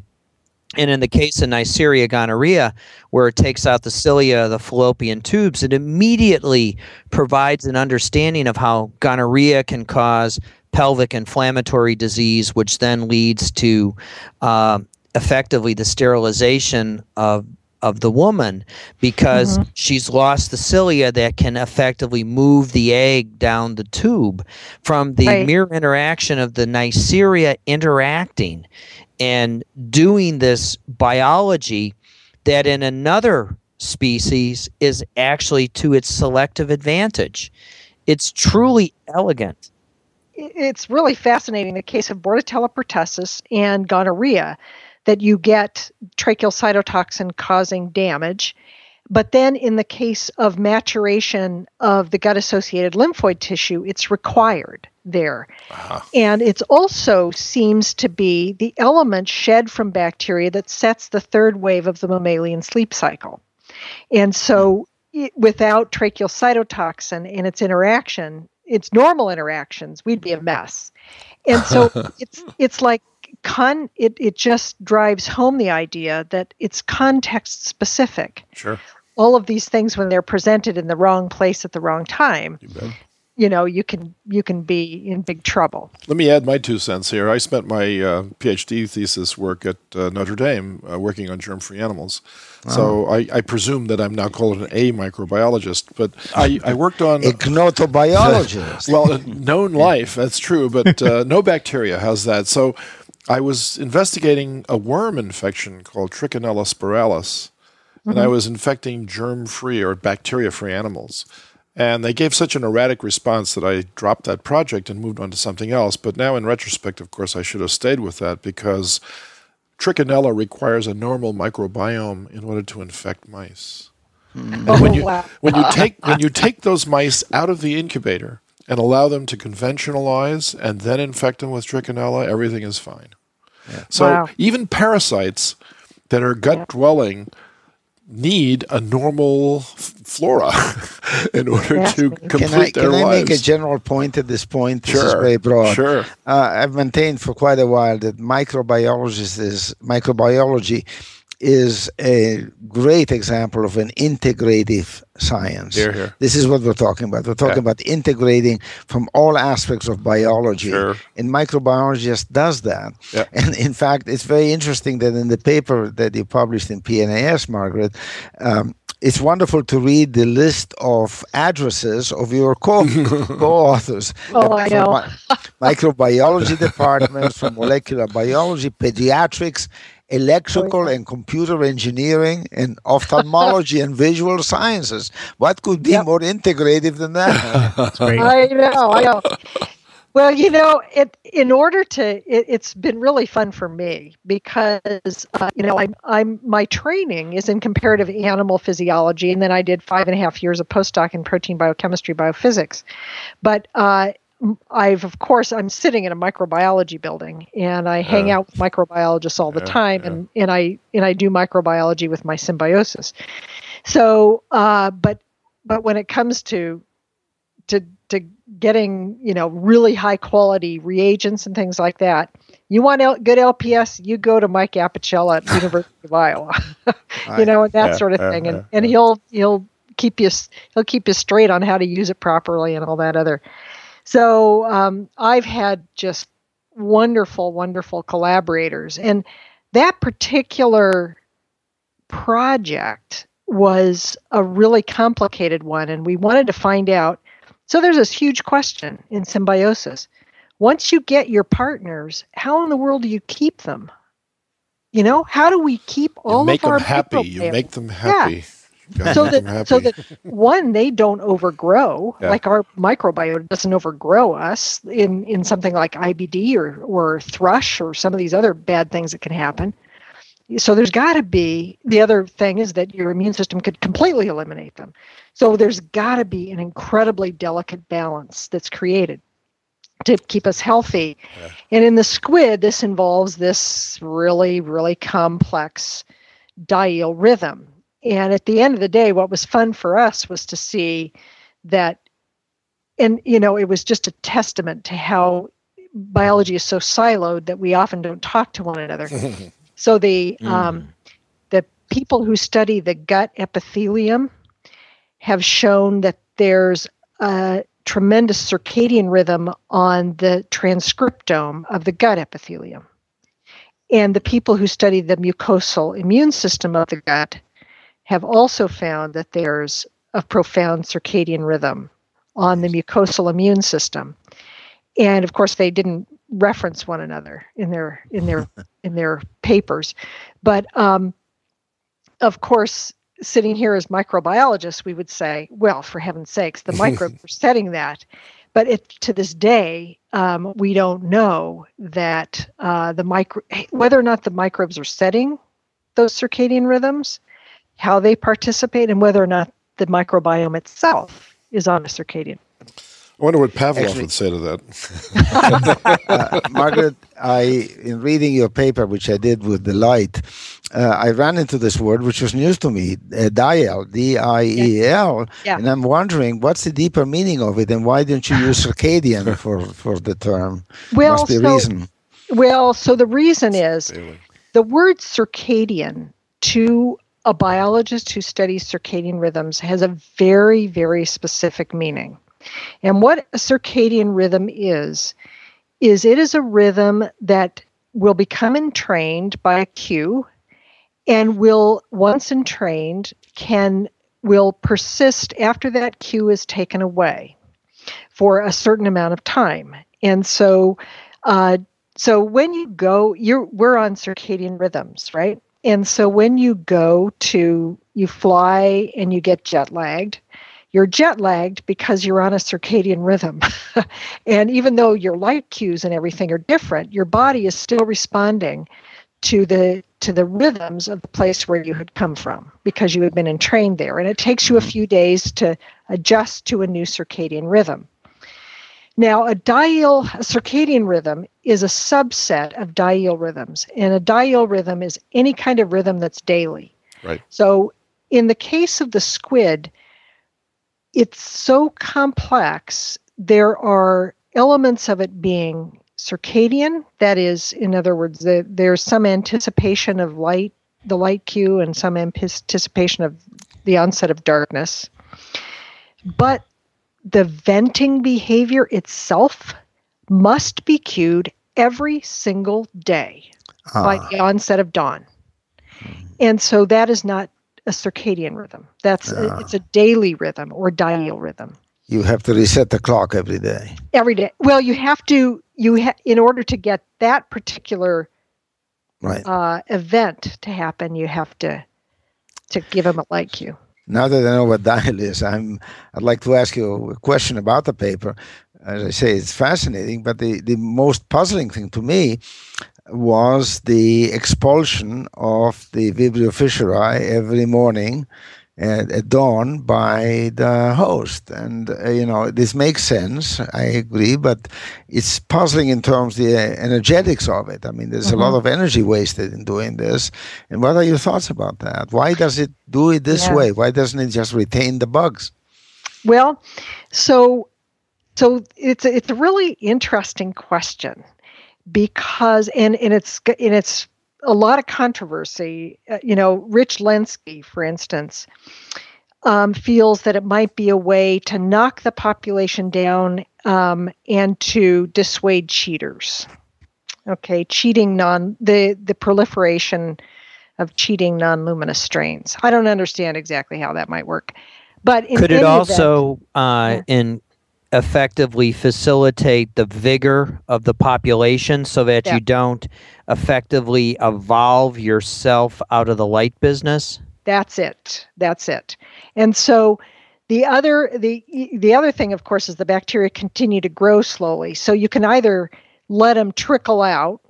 And in the case of Neisseria gonorrhea, where it takes out the cilia of the fallopian tubes, it immediately provides an understanding of how gonorrhea can cause pelvic inflammatory disease, which then leads to uh, effectively the sterilization of of the woman because mm-hmm. she's lost the cilia that can effectively move the egg down the tube from the right. mere interaction of the Neisseria interacting and doing this biology that in another species is actually to its selective advantage. It's truly elegant. It's really fascinating the case of Bordetella pertussis and gonorrhea that you get tracheal cytotoxin causing damage. But then, in the case of maturation of the gut associated lymphoid tissue, it's required there. Uh-huh. And it also seems to be the element shed from bacteria that sets the third wave of the mammalian sleep cycle. And so, it, without tracheal cytotoxin and its interaction, its normal interactions, we'd be a mess. And so <laughs> it's it's like con it, it just drives home the idea that it's context specific. Sure. All of these things when they're presented in the wrong place at the wrong time. You, you know, you can you can be in big trouble. Let me add my two cents here. I spent my uh, PhD thesis work at uh, Notre Dame uh, working on germ-free animals. Wow. So I, I, presume that I'm now called an A microbiologist, but I, I worked on <laughs> ignotobiologist. <laughs> well, known life, that's true, but uh, no bacteria. How's that? So I was investigating a worm infection called Trichinella spiralis, mm-hmm. and I mm-hmm. was infecting germ free or bacteria free animals. And they gave such an erratic response that I dropped that project and moved on to something else. But now, in retrospect, of course, I should have stayed with that because Trichinella requires a normal microbiome in order to infect mice. Mm. And when you, when you take when you take those mice out of the incubator and allow them to conventionalize and then infect them with trichinella, everything is fine. Yeah. So wow. even parasites that are gut dwelling need a normal flora <laughs> in order yes. to complete can I, their can lives. I make a general point at this point? This sure. is very broad. Sure. Uh, I've maintained for quite a while that microbiology is microbiology is a great example of an integrative science. Here, here. This is what we're talking about. We're talking yeah. about integrating from all aspects of biology. Sure. And microbiology just does that. Yeah. <laughs> And in fact, it's very interesting that in the paper that you published in PNAS, Margaret, um, it's wonderful to read the list of addresses of your co- <laughs> co-authors. Oh, I know. microbiology departments, from molecular biology, pediatrics, electrical and computer engineering and ophthalmology and visual sciences. What could be yep. more integrative than that? <laughs> I know, I know. Well, you know, it in order to, it, has been really fun for me because uh, you know I'm I'm my training is in comparative animal physiology, and then I did five and a half years of postdoc in protein biochemistry, biophysics. But uh, I've of course I'm sitting in a microbiology building, and I hang uh, out with microbiologists all the yeah, time, yeah. and and I and I do microbiology with my symbiosis. So, uh, but but when it comes to to to getting you know really high quality reagents and things like that you want L- good lps you go to mike apicella at <laughs> university of iowa <laughs> you know and that sort of thing and, and he'll he'll keep you he'll keep you straight on how to use it properly and all that other so um, i've had just wonderful wonderful collaborators and that particular project was a really complicated one and we wanted to find out so there's this huge question in symbiosis. Once you get your partners, how in the world do you keep them? You know, how do we keep all you of our them happy? You make them happy. Yeah. So that so that one they don't overgrow yeah. like our microbiota doesn't overgrow us in in something like IBD or or thrush or some of these other bad things that can happen. So there's got to be the other thing is that your immune system could completely eliminate them. So there's got to be an incredibly delicate balance that's created to keep us healthy. Yeah. And in the squid, this involves this really, really complex diel rhythm. And at the end of the day, what was fun for us was to see that, and you know, it was just a testament to how biology is so siloed that we often don't talk to one another. <laughs> so the mm. um, the people who study the gut epithelium have shown that there's a tremendous circadian rhythm on the transcriptome of the gut epithelium. And the people who study the mucosal immune system of the gut have also found that there's a profound circadian rhythm on the mucosal immune system. And of course, they didn't reference one another in their in their <laughs> in their papers, but um, of course, sitting here as microbiologists, we would say, well, for heaven's sakes, the microbes <laughs> are setting that. But it, to this day, um, we don't know that uh, the micro whether or not the microbes are setting those circadian rhythms, how they participate, and whether or not the microbiome itself is on a circadian. I wonder what Pavlov Actually, would say to that. uh, <laughs> Margaret, I in reading your paper, which I did with delight, uh, I ran into this word which was news to me, uh, diel, D-I-E-L, yeah. and I'm wondering what's the deeper meaning of it, and why didn't you use circadian <laughs> for for the term? Well, Must be so, reason. Well, so the reason is the word circadian to a biologist who studies circadian rhythms has a very, very specific meaning. And what a circadian rhythm is, is it is a rhythm that will become entrained by a cue and will, once entrained, can will persist after that cue is taken away for a certain amount of time. And so uh, so when you go, you're we're on circadian rhythms, right? And so when you go to you fly and you get jet lagged, you're jet lagged because you're on a circadian rhythm. <laughs> and even though your light cues and everything are different, your body is still responding to the to the rhythms of the place where you had come from because you had been entrained there and it takes you a few days to adjust to a new circadian rhythm now a diel a circadian rhythm is a subset of diel rhythms and a diel rhythm is any kind of rhythm that's daily right so in the case of the squid it's so complex. There are elements of it being circadian, that is, in other words, the, there's some anticipation of light, the light cue, and some anticipation of the onset of darkness. But the venting behavior itself must be cued every single day by ah. the onset of dawn. And so that is not a circadian rhythm. That's a, it's a daily rhythm or diel rhythm. You have to reset the clock every day. Every day. Well, you have to you ha- in order to get that particular Right. uh, event to happen, you have to to give them a light cue. Now that I know what dial is, I'm. I'd like to ask you a question about the paper. As I say, it's fascinating, but the, the most puzzling thing to me was the expulsion of the Vibrio fischeri every morning at, at dawn by the host. And, uh, you know, this makes sense, I agree, but it's puzzling in terms of the uh, energetics of it. I mean, there's a lot mm-hmm. of energy wasted in doing this. And what are your thoughts about that? Why does it do it this Yeah. way? Why doesn't it just retain the bugs? Well, so so it's it's a really interesting question because and and it's and it's a lot of controversy. Uh, you know, Rich Lenski, for instance, um, feels that it might be a way to knock the population down um, and to dissuade cheaters. Okay, cheating non the the proliferation of cheating non-luminous strains. I don't understand exactly how that might work, but in Could it any event- also uh, in effectively facilitate the vigor of the population so that Yeah. you don't effectively evolve yourself out of the light business? That's it. That's it. And so the other the the other thing of course is the bacteria continue to grow slowly. So you can either let them trickle out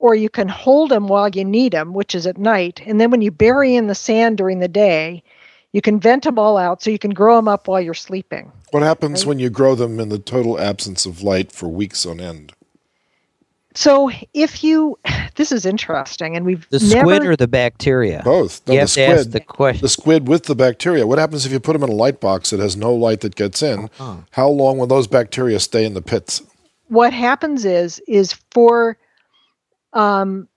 or you can hold them while you need them, which is at night. And then when you bury in the sand during the day, you can vent them all out so you can grow them up while you're sleeping. What happens Right. when you grow them in the total absence of light for weeks on end? So if you <sighs> this is interesting and we've The never squid or the bacteria? Both. No, you the have to ask squid. the question. The squid with the bacteria. What happens if you put them in a light box that has no light that gets in? How long will those bacteria stay in the pits? what happens is is for um,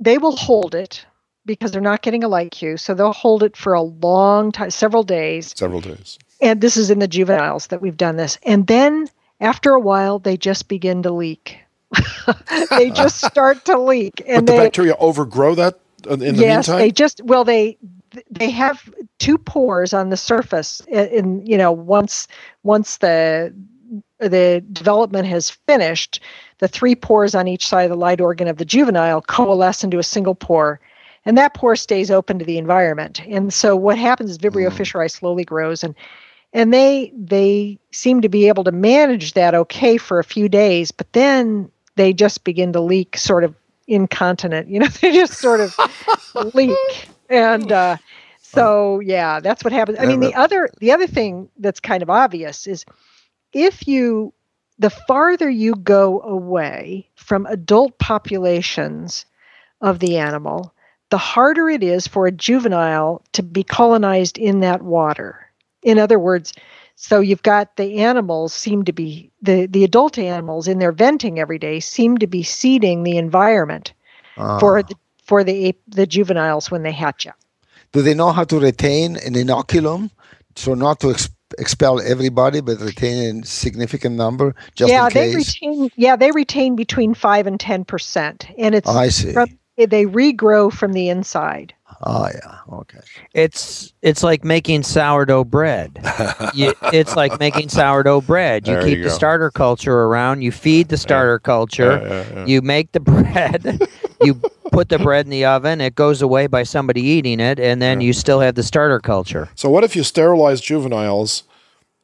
they will hold it because they're not getting a light cue so they'll hold it for a long time several days Several days. and this is in the juveniles that we've done this and then after a while they just begin to leak <laughs> they just <laughs> start to leak and but the they bacteria overgrow that in in the yes meantime? they just well they they have two pores on the surface in, in you know once once the the development has finished the three pores on each side of the light organ of the juvenile coalesce into a single pore and that pore stays open to the environment. And so what happens is vibrio fischeri slowly grows and and they they seem to be able to manage that okay for a few days but then they just begin to leak sort of incontinent you know <laughs> they just sort of leak. And uh, so yeah that's what happens. I mean the other the other thing that's kind of obvious is if you the farther you go away from adult populations of the animal the harder it is for a juvenile to be colonized in that water in other words so you've got the animals seem to be the the adult animals in their venting every day seem to be seeding the environment Ah. for the for the ape, the juveniles when they hatch out. Do they know how to retain an inoculum? So not to ex- expel everybody, but retain a significant number just yeah, in they retain. Yeah, they retain between five and ten percent, and it's Oh, I see. from, they regrow from the inside. oh yeah, okay. It's it's like making sourdough bread. <laughs> you, it's like making sourdough bread. You There keep you the starter culture around. You feed the starter culture. Yeah, yeah, yeah. You make the <laughs> bread. you put the bread in the oven. It goes away by somebody eating it, and then you still have the starter culture. So what if you sterilize juveniles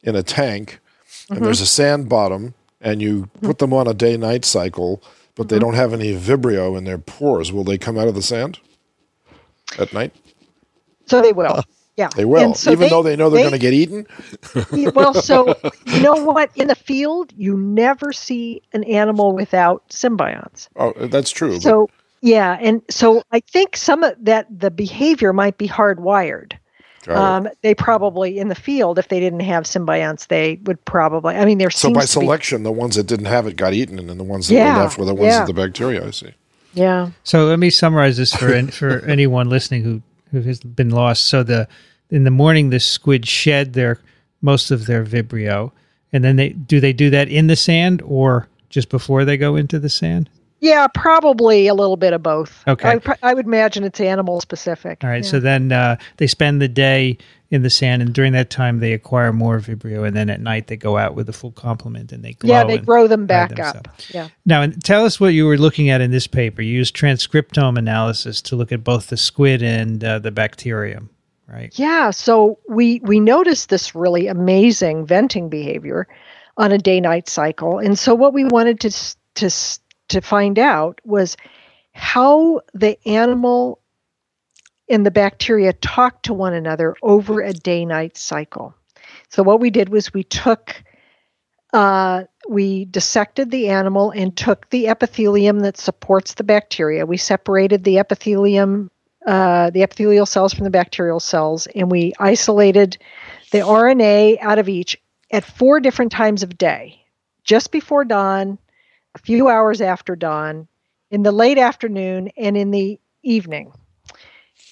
in a tank and mm-hmm. there's a sand bottom and you put them on a day night cycle, but they mm-hmm. don't have any vibrio in their pores? Will they come out of the sand at night? So they will. Yeah, They will, so even though they know they're going to get eaten. <laughs> Well, so you know <laughs> what? In the field, you never see an animal without symbionts. Oh, that's true. but- So yeah, and so I think some of that the behavior might be hardwired. Got it. Um, they probably in the field, if they didn't have symbionts, they would probably. I mean, there so seems by to be- selection, the ones that didn't have it got eaten, and then the ones that Yeah, were left were the ones yeah. with the bacteria. I see. yeah, So let me summarize this for an, for <laughs> anyone listening who who has been lost. So the in the morning, the squid shed their most of their vibrio, and then they do they do that in the sand or just before they go into the sand? Yeah, probably a little bit of both. Okay. I, pr- I would imagine it's animal specific. All right. Yeah. So then uh, they spend the day in the sand, and during that time they acquire more Vibrio, and then at night they go out with a full complement and they glow. yeah, they grow them back up. Yeah. Now, and tell us what you were looking at in this paper. You used transcriptome analysis to look at both the squid and uh, the bacterium, right? Yeah, so we we noticed this really amazing venting behavior on a day-night cycle, and so what we wanted to to to find out was how the animal and the bacteria talk to one another over a day-night cycle. So what we did was we took uh, we dissected the animal and took the epithelium that supports the bacteria. We separated the epithelium uh, the epithelial cells from the bacterial cells, and we isolated the RNA out of each at four different times of day just before dawn, a few hours after dawn, in the late afternoon, and in the evening.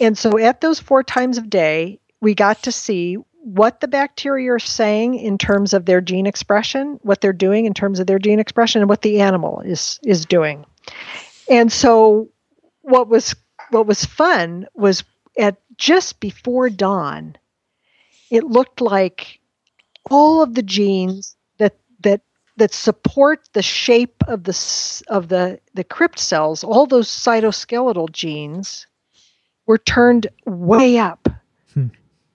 And so at those four times of day, we got to see what the bacteria are saying in terms of their gene expression, what they're doing in terms of their gene expression, and what the animal is is doing. And so what was what was fun was at just before dawn, it looked like all of the genes that support the shape of the of the the crypt cells, all those cytoskeletal genes, were turned way up, Hmm.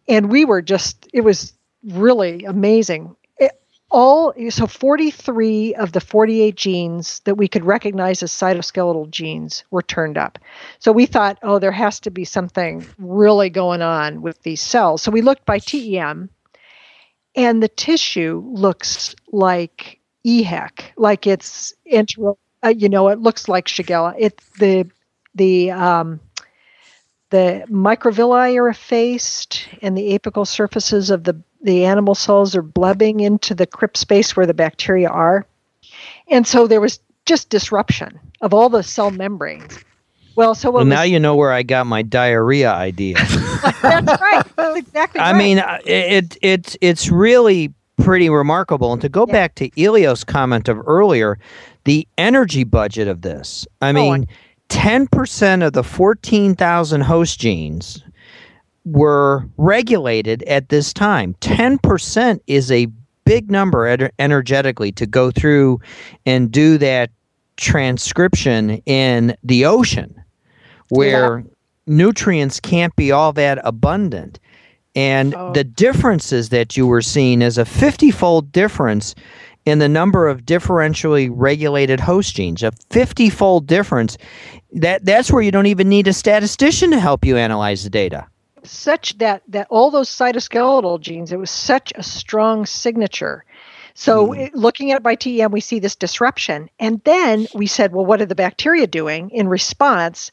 and we were just it was really amazing. It, all so 43 of the 48 genes that we could recognize as cytoskeletal genes were turned up. So we thought, oh, there has to be something really going on with these cells. So we looked by TEM, and the tissue looks like EHEC, like it's intro. Uh, you know, it looks like Shigella. It the the um, the microvilli are effaced, and the apical surfaces of the the animal cells are blebbing into the crypt space where the bacteria are, and so there was just disruption of all the cell membranes. Well, so Well, was, now you know where I got my diarrhea idea. <laughs> that's right. That's exactly I right. mean, uh, it it's it's really pretty remarkable. And to go Yeah. back to Elios' comment of earlier, the energy budget of this. I mean, ten percent of the fourteen thousand host genes were regulated at this time. Ten percent is a big number ener- energetically to go through and do that transcription in the ocean where nutrients can't be all that abundant. And Oh. the differences that you were seeing is a 50 fold difference in the number of differentially regulated host genes, a 50 fold difference. That, that's where you don't even need a statistician to help you analyze the data. such that that all those cytoskeletal genes it was such a strong signature so hmm. it- looking at it by tem we see this disruption and then we said well what are the bacteria doing in response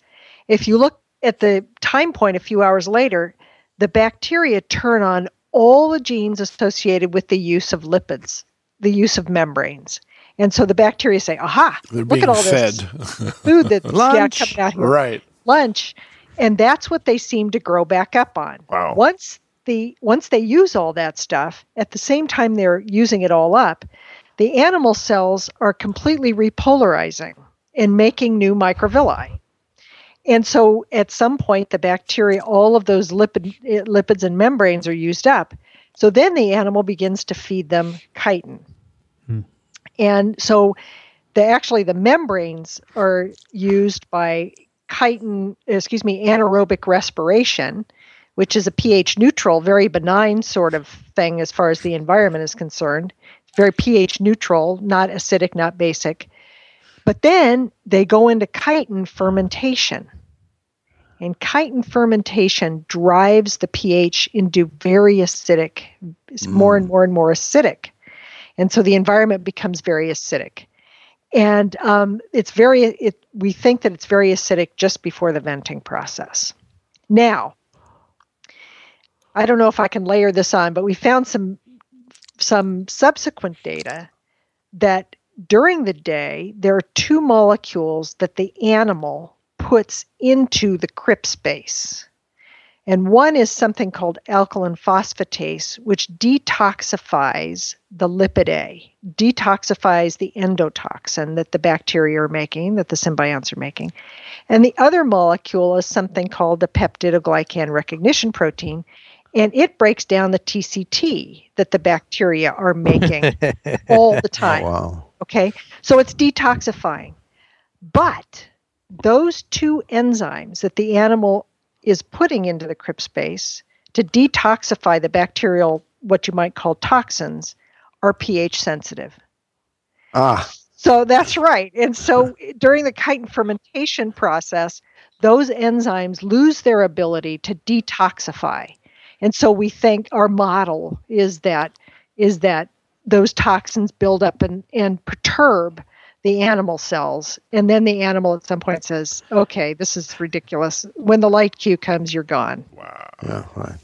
if you look at the time point a few hours later the bacteria turn on all the genes associated with the use of lipids the use of membranes and so the bacteria say aha They're look at all fed. this <laughs> food that's yeah, Lunch. coming out here right. lunch and that's what they seem to grow back up on Wow. once the once they use all that stuff at the same time they're using it all up the animal cells are completely repolarizing and making new microvilli and so at some point the bacteria all of those lipid eh, lipids and membranes are used up so then the animal begins to feed them chitin and so the actually the membranes are used by chitin, excuse me, anaerobic respiration, which is a pH neutral, very benign sort of thing as far as the environment is concerned. Very pH neutral, not acidic, not basic. But then they go into chitin fermentation. And chitin fermentation drives the pH into very acidic, more and more and more acidic. And so the environment becomes very acidic and um, it's very it we think that it's very acidic just before the venting process now i don't know if i can layer this on but we found some some subsequent data that during the day there are two molecules that the animal puts into the crypt space And one is something called alkaline phosphatase, which detoxifies the lipid A, detoxifies the endotoxin that the bacteria are making, that the symbionts are making. And the other molecule is something called the peptidoglycan recognition protein, and it breaks down the TCT that the bacteria are <laughs> making all the oh, time. Oh, wow. Okay, so it's detoxifying. But those two enzymes that the animal is putting into the crypt space to detoxify the bacterial, what you might call toxins, are pH sensitive. Ah, So that's right. And so <laughs> during the chitin fermentation process, those enzymes lose their ability to detoxify. And so we think our model is that is that those toxins build up and, and perturb the animal cells. And then the animal at some point says, okay, this is ridiculous. When the light cue comes, you're gone. yeah, right.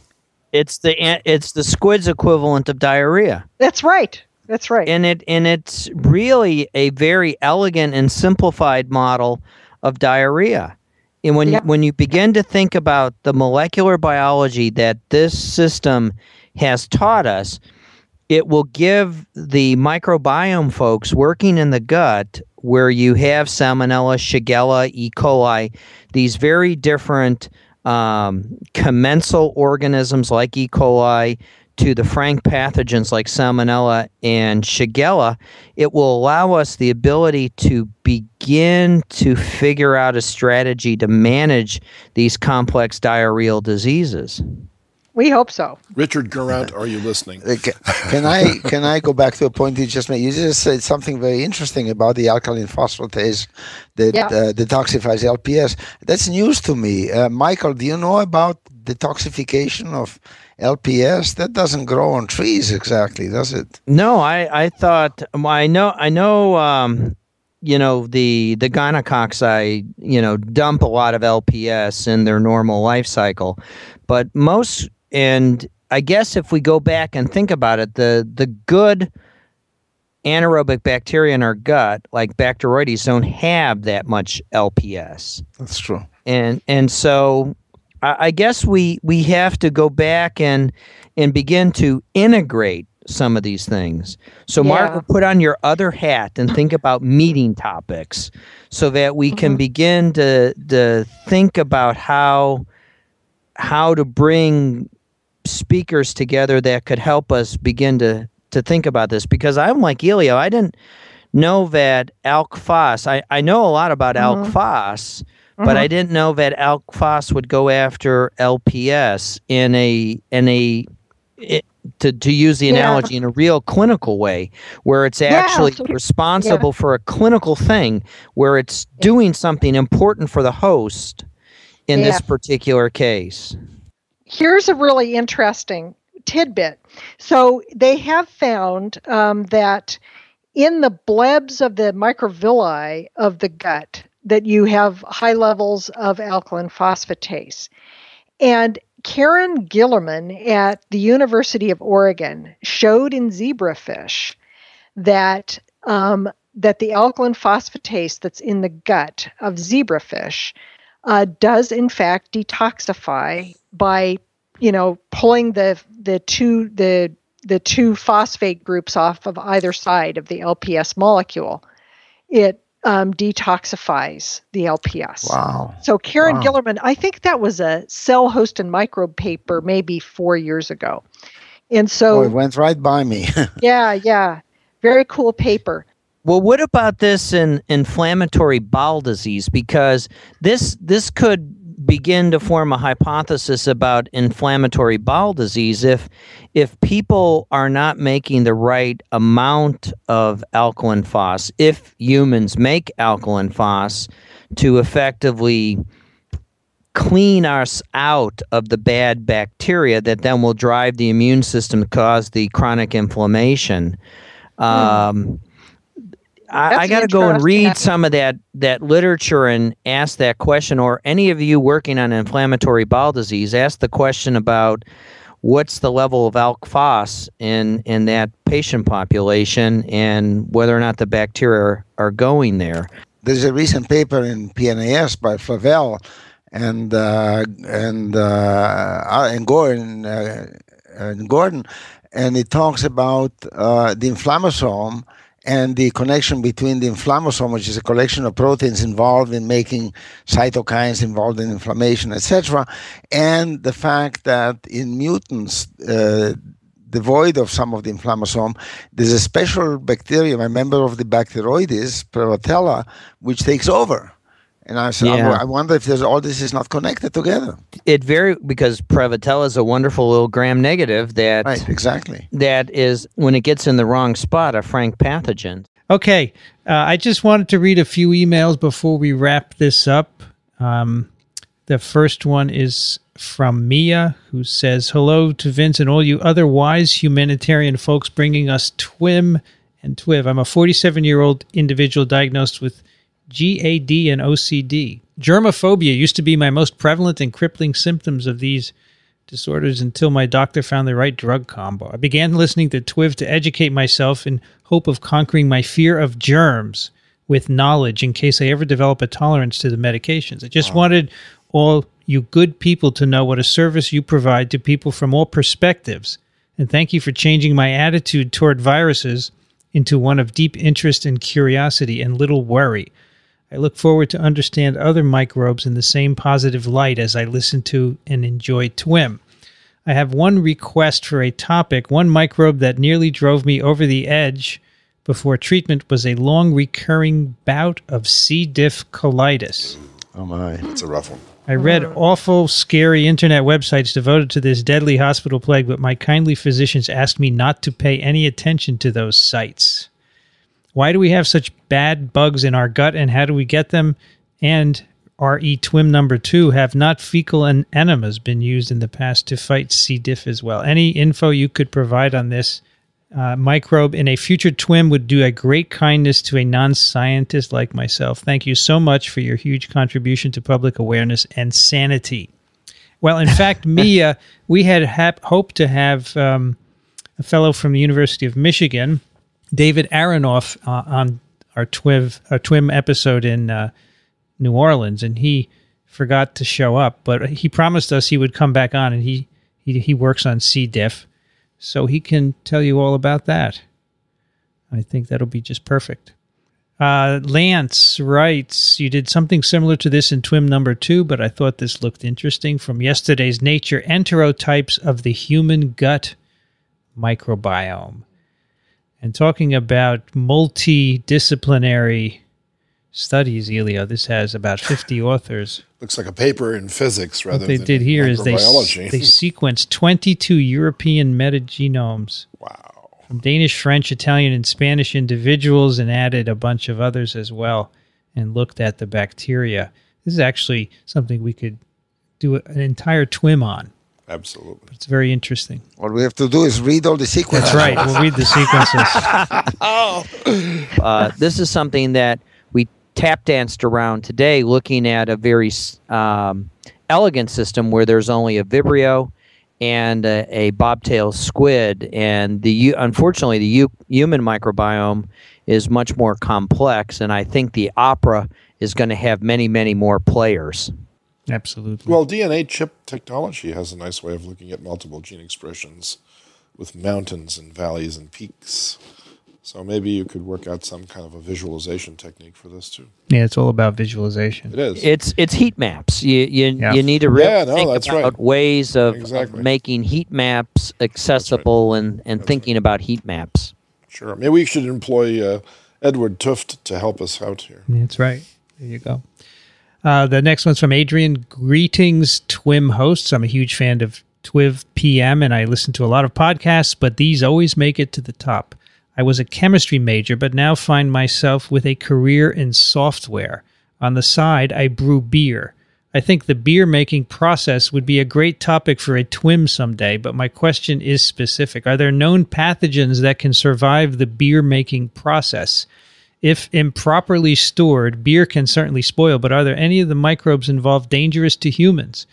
It's the it's the squid's equivalent of diarrhea. That's right. That's right. and it and it's really a very elegant and simplified model of diarrhea. And when Yeah. when you begin to think about the molecular biology that this system has taught us, it will give the microbiome folks working in the gut where you have salmonella, shigella, E. coli, these very different um, commensal organisms like E. coli to the frank pathogens like salmonella and shigella, it will allow us the ability to begin to figure out a strategy to manage these complex diarrheal diseases. We hope so. Richard Garant, are you listening? Uh, Can I can I go back to a point you just made? You just said something very interesting about the alkaline phosphatase that Yeah. uh, detoxifies LPS. That's news to me. Uh, Michael, do you know about detoxification of LPS? That doesn't grow on trees exactly, does it? No, I, I thought well, I know I know um, you know the the gynococci you know dump a lot of LPS in their normal life cycle, but most and I guess if we go back and think about it, the the good anaerobic bacteria in our gut, like Bacteroides, don't have that much LPS That's true. and and so I, I guess we we have to go back and and begin to integrate some of these things. So, Yeah. Mark, put on your other hat and think about meeting topics, so that we can mm-hmm. begin to to think about how how to bring speakers together that could help us begin to to think about this. Because I'm like Elio, I didn't know that alk Foss. I, I know a lot about alk mm-hmm. phos, but mm-hmm. I didn't know that alk Foss would go after LPS in a in a it, to to use the Yeah. analogy in a real clinical way, where it's actually so- responsible for a clinical thing, where it's doing something important for the host in this particular case. Here's a really interesting tidbit. So they have found um, that in the blebs of the microvilli of the gut that you have high levels of alkaline phosphatase. And Karen Gillerman at the University of Oregon showed in zebrafish that um, that the alkaline phosphatase that's in the gut of zebrafish uh, does in fact detoxify by you know pulling the the two the the two phosphate groups off of either side of the LPS molecule. It um, detoxifies the LPS. Wow. So Karen Wow. Gillerman, I think that was a cell host and microbe paper maybe four years ago. And so Oh, it went right by me. <laughs> yeah, yeah. Very cool paper. Well, what about this in inflammatory bowel disease? Because this this could begin to form a hypothesis about inflammatory bowel disease if if people are not making the right amount of alkaline phos, if humans make alkaline phos to effectively clean us out of the bad bacteria that then will drive the immune system to cause the chronic inflammation. Um, I, I got to go and read some of that that literature and ask that question. Or any of you working on inflammatory bowel disease, ask the question about what's the level of alk phos in in that patient population and whether or not the bacteria are, are going there. There's a recent paper in PNAS by Flavel, and uh, and uh, uh and Gordon uh, and Gordon, and it talks about uh, the inflammasome and the connection between the inflammasome, which is a collection of proteins involved in making cytokines involved in inflammation, etc., and the fact that in mutants, uh, devoid of some of the inflammasome, there's a special bacterium, a member of the Bacteroides, Prevotella, which takes over. And I, yeah. I wonder if there's all this is not connected together. It very because Prevotella is a wonderful little gram negative that right exactly that is when it gets in the wrong spot a frank pathogen. Okay, uh, I just wanted to read a few emails before we wrap this up. Um, the first one is from Mia, who says, Hello to Vince and all you other wise humanitarian folks bringing us TWIM and TWIV. I'm a 47 year old individual diagnosed with GAD and OCD. Germophobia used to be my most prevalent and crippling symptoms of these disorders until my doctor found the right drug combo. I began listening to TWIV to educate myself in hope of conquering my fear of germs with knowledge in case I ever develop a tolerance to the medications. I just wow. wanted all you good people to know what a service you provide to people from all perspectives. And thank you for changing my attitude toward viruses into one of deep interest and curiosity and little worry. I look forward to understand other microbes in the same positive light as I listen to and enjoy TWIM. I have one request for a topic. One microbe that nearly drove me over the edge before treatment was a long recurring bout of C. diff colitis. Oh my. It's a rough one. I read awful, scary internet websites devoted to this deadly hospital plague, but my kindly physicians asked me not to pay any attention to those sites. Why do we have such bad bugs in our gut, and how do we get them? And RE TWIM number two have not fecal and enemas been used in the past to fight C. diff as well? Any info you could provide on this uh, microbe in a future TWIM would do a great kindness to a non scientist like myself. Thank you so much for your huge contribution to public awareness and sanity. Well, in fact, <laughs> Mia, we had hap- hoped to have um, a fellow from the University of Michigan, David Aronoff, uh, on our TWIV, our TWIM episode in uh, New Orleans, and he forgot to show up, but he promised us he would come back on, and he, he, he works on C. diff so he can tell you all about that. I think that'll be just perfect. Uh, Lance writes, You did something similar to this in TWIM number two, but I thought this looked interesting from yesterday's Nature Enterotypes of the Human Gut Microbiome. And talking about multidisciplinary studies, Elio, this has about 50 <laughs> authors looks like a paper in physics rather what they than did here is they they <laughs> sequenced 22 European metagenomes. Wow. From Danish, French, Italian, and Spanish individuals, and added a bunch of others as well, and looked at the bacteria. This is actually something we could do an entire TWIM on. Absolutely. It's very interesting. What we have to do is read all the sequences. That's right. We'll read the sequences. <laughs> oh. Uh, this is something that we tap danced around today looking at a very um, elegant system where there's only a Vibrio and a, a bobtail squid. And the unfortunately, the u- human microbiome is much more complex, and I think the opera is going to have many, many more players. Absolutely. Well, DNA chip technology has a nice way of looking at multiple gene expressions with mountains and valleys and peaks. So maybe you could work out some kind of a visualization technique for this too. Yeah, it's all about visualization. It is. It's it's heat maps. You you, yeah. you need to really yeah, no, think about right. ways of, exactly. of, making heat maps accessible right. and, and thinking right. about heat maps. Sure. Maybe we should employ uh, Edward Tufte to help us out here. That's right. There you go. Uh, the next one's from Adrian. Greetings, TWIM hosts. I'm a huge fan of TWIV PM and I listen to a lot of podcasts, but these always make it to the top. I was a chemistry major, but now find myself with a career in software. On the side, I brew beer. I think the beer making process would be a great topic for a TWIM someday, but my question is specific. Are there known pathogens that can survive the beer making process? If improperly stored, beer can certainly spoil, but are there any of the microbes involved dangerous to humans?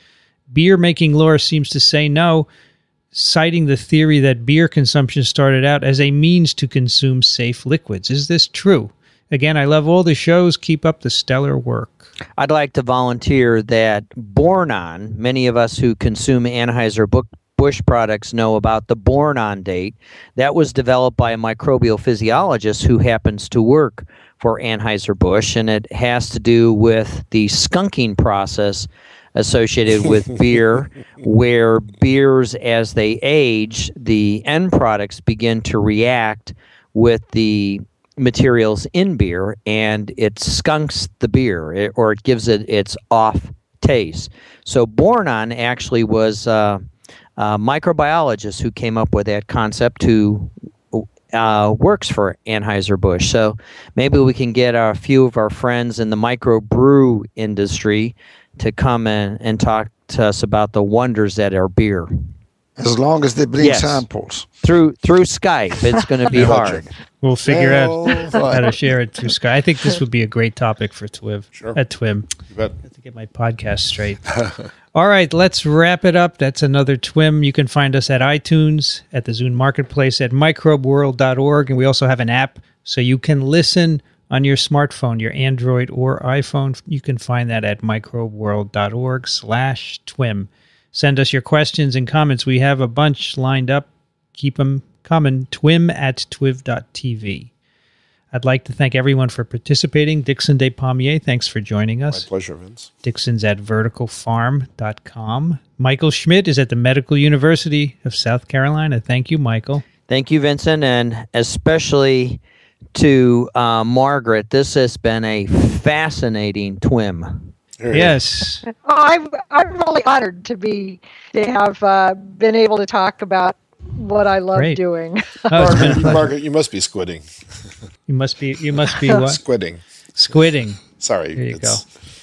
Beer making lore seems to say no, citing the theory that beer consumption started out as a means to consume safe liquids. Is this true? Again, I love all the shows. Keep up the stellar work. I'd like to volunteer that Born-On, many of us who consume Anheuser Busch products know about the Born-On date. That was developed by a microbial physiologist who happens to work for Anheuser-Busch, and it has to do with the skunking process associated with <laughs> beer, where beers, as they age, the end products begin to react with the materials in beer and it skunks the beer or it gives it its off taste. So Born-On actually was uh, a microbiologist who came up with that concept who uh, works for Anheuser-Busch. So maybe we can get a few of our friends in the microbrew industry to come in and talk to us about the wonders that are beer. As long as they bring yes. samples through through Skype, it's going to be hard. We'll figure well, out <laughs> how to share it through Skype. I think this would be a great topic for TWIV. Sure. At TWIM. You bet. I have to get my podcast straight. <laughs> All right, let's wrap it up. That's another TWIM. You can find us at iTunes, at the Zune Marketplace, at microbeworld.org, and we also have an app so you can listen on your smartphone, your Android or iPhone. You can find that at microbeworld.org slash TWIM. Send us your questions and comments. We have a bunch lined up. Keep them coming. Twim at twiv.tv. I'd like to thank everyone for participating. Dickson Despommier, thanks for joining us. My pleasure, Vince. Dickson's at verticalfarm.com. Michael Schmidt is at the Medical University of South Carolina. Thank you, Michael. Thank you, Vincent, and especially to uh, Margaret. This has been a fascinating twim. Yes. Oh, I'm I'm really honored to be to have uh, been able to talk about what I love Great. doing. Oh, Margaret, Margaret, you must be squidding. You must be. You must be <laughs> what? Squidding. Squidding. Sorry. There you go.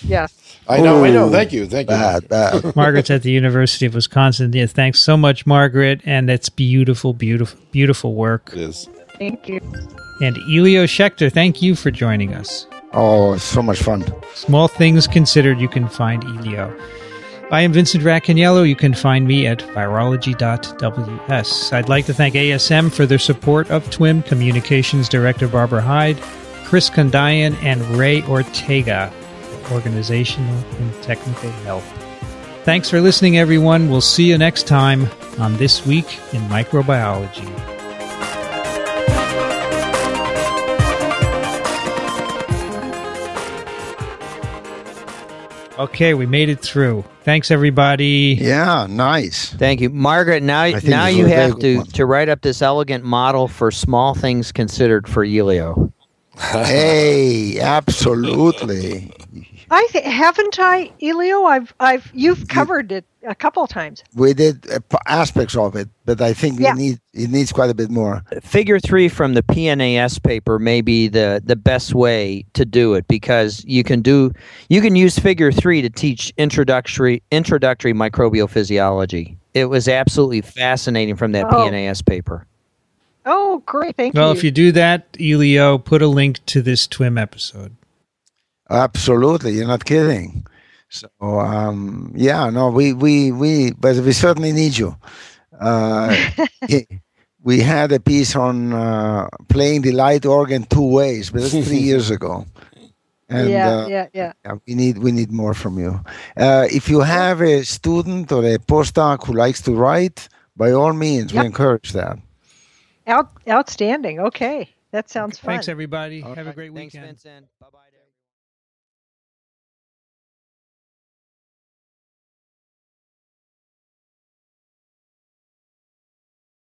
Yeah. I know. Ooh, I know. Thank you. Thank you. Bad, bad. <laughs> Margaret's at the University of Wisconsin. Yeah, thanks so much, Margaret, and that's beautiful, beautiful, beautiful work. It is. Thank you. And Elio Schaechter, thank you for joining us. Oh, it's so much fun. Small things considered, you can find Elio. I am Vincent Racaniello. You can find me at virology.ws. I'd like to thank ASM for their support of TWIM, Communications Director Barbara Hyde, Chris Condayan, and Ray Ortega for organizational and technical help. Thanks for listening, everyone. We'll see you next time on This Week in Microbiology. Okay, we made it through. Thanks, everybody. Yeah, nice. Thank you, Margaret. Now, now you have to to write up this elegant model for small things considered for Elio. hey, absolutely. I th- haven't I, Elio. I've I've you've covered it a couple of times. We did uh, aspects of it, but I think yeah. need it needs quite a bit more. Figure three from the PNAS paper may be the the best way to do it because you can do you can use figure three to teach introductory introductory microbial physiology. It was absolutely fascinating from that oh. PNAS paper. Oh, great! Thank well, you. Well, if you do that, Elio, put a link to this TWIM episode. Absolutely, you're not kidding. So um, yeah, no, we we we, but we certainly need you. Uh, <laughs> we had a piece on uh, playing the light organ two ways, but that's three years ago. And, yeah, uh, yeah, yeah, yeah. We need we need more from you. Uh, if you have a student or a postdoc who likes to write, by all means, yep. we encourage that. Out, outstanding. Okay, that sounds fun. Thanks, everybody. All have right. a great weekend. Thanks, Vincent. Bye bye.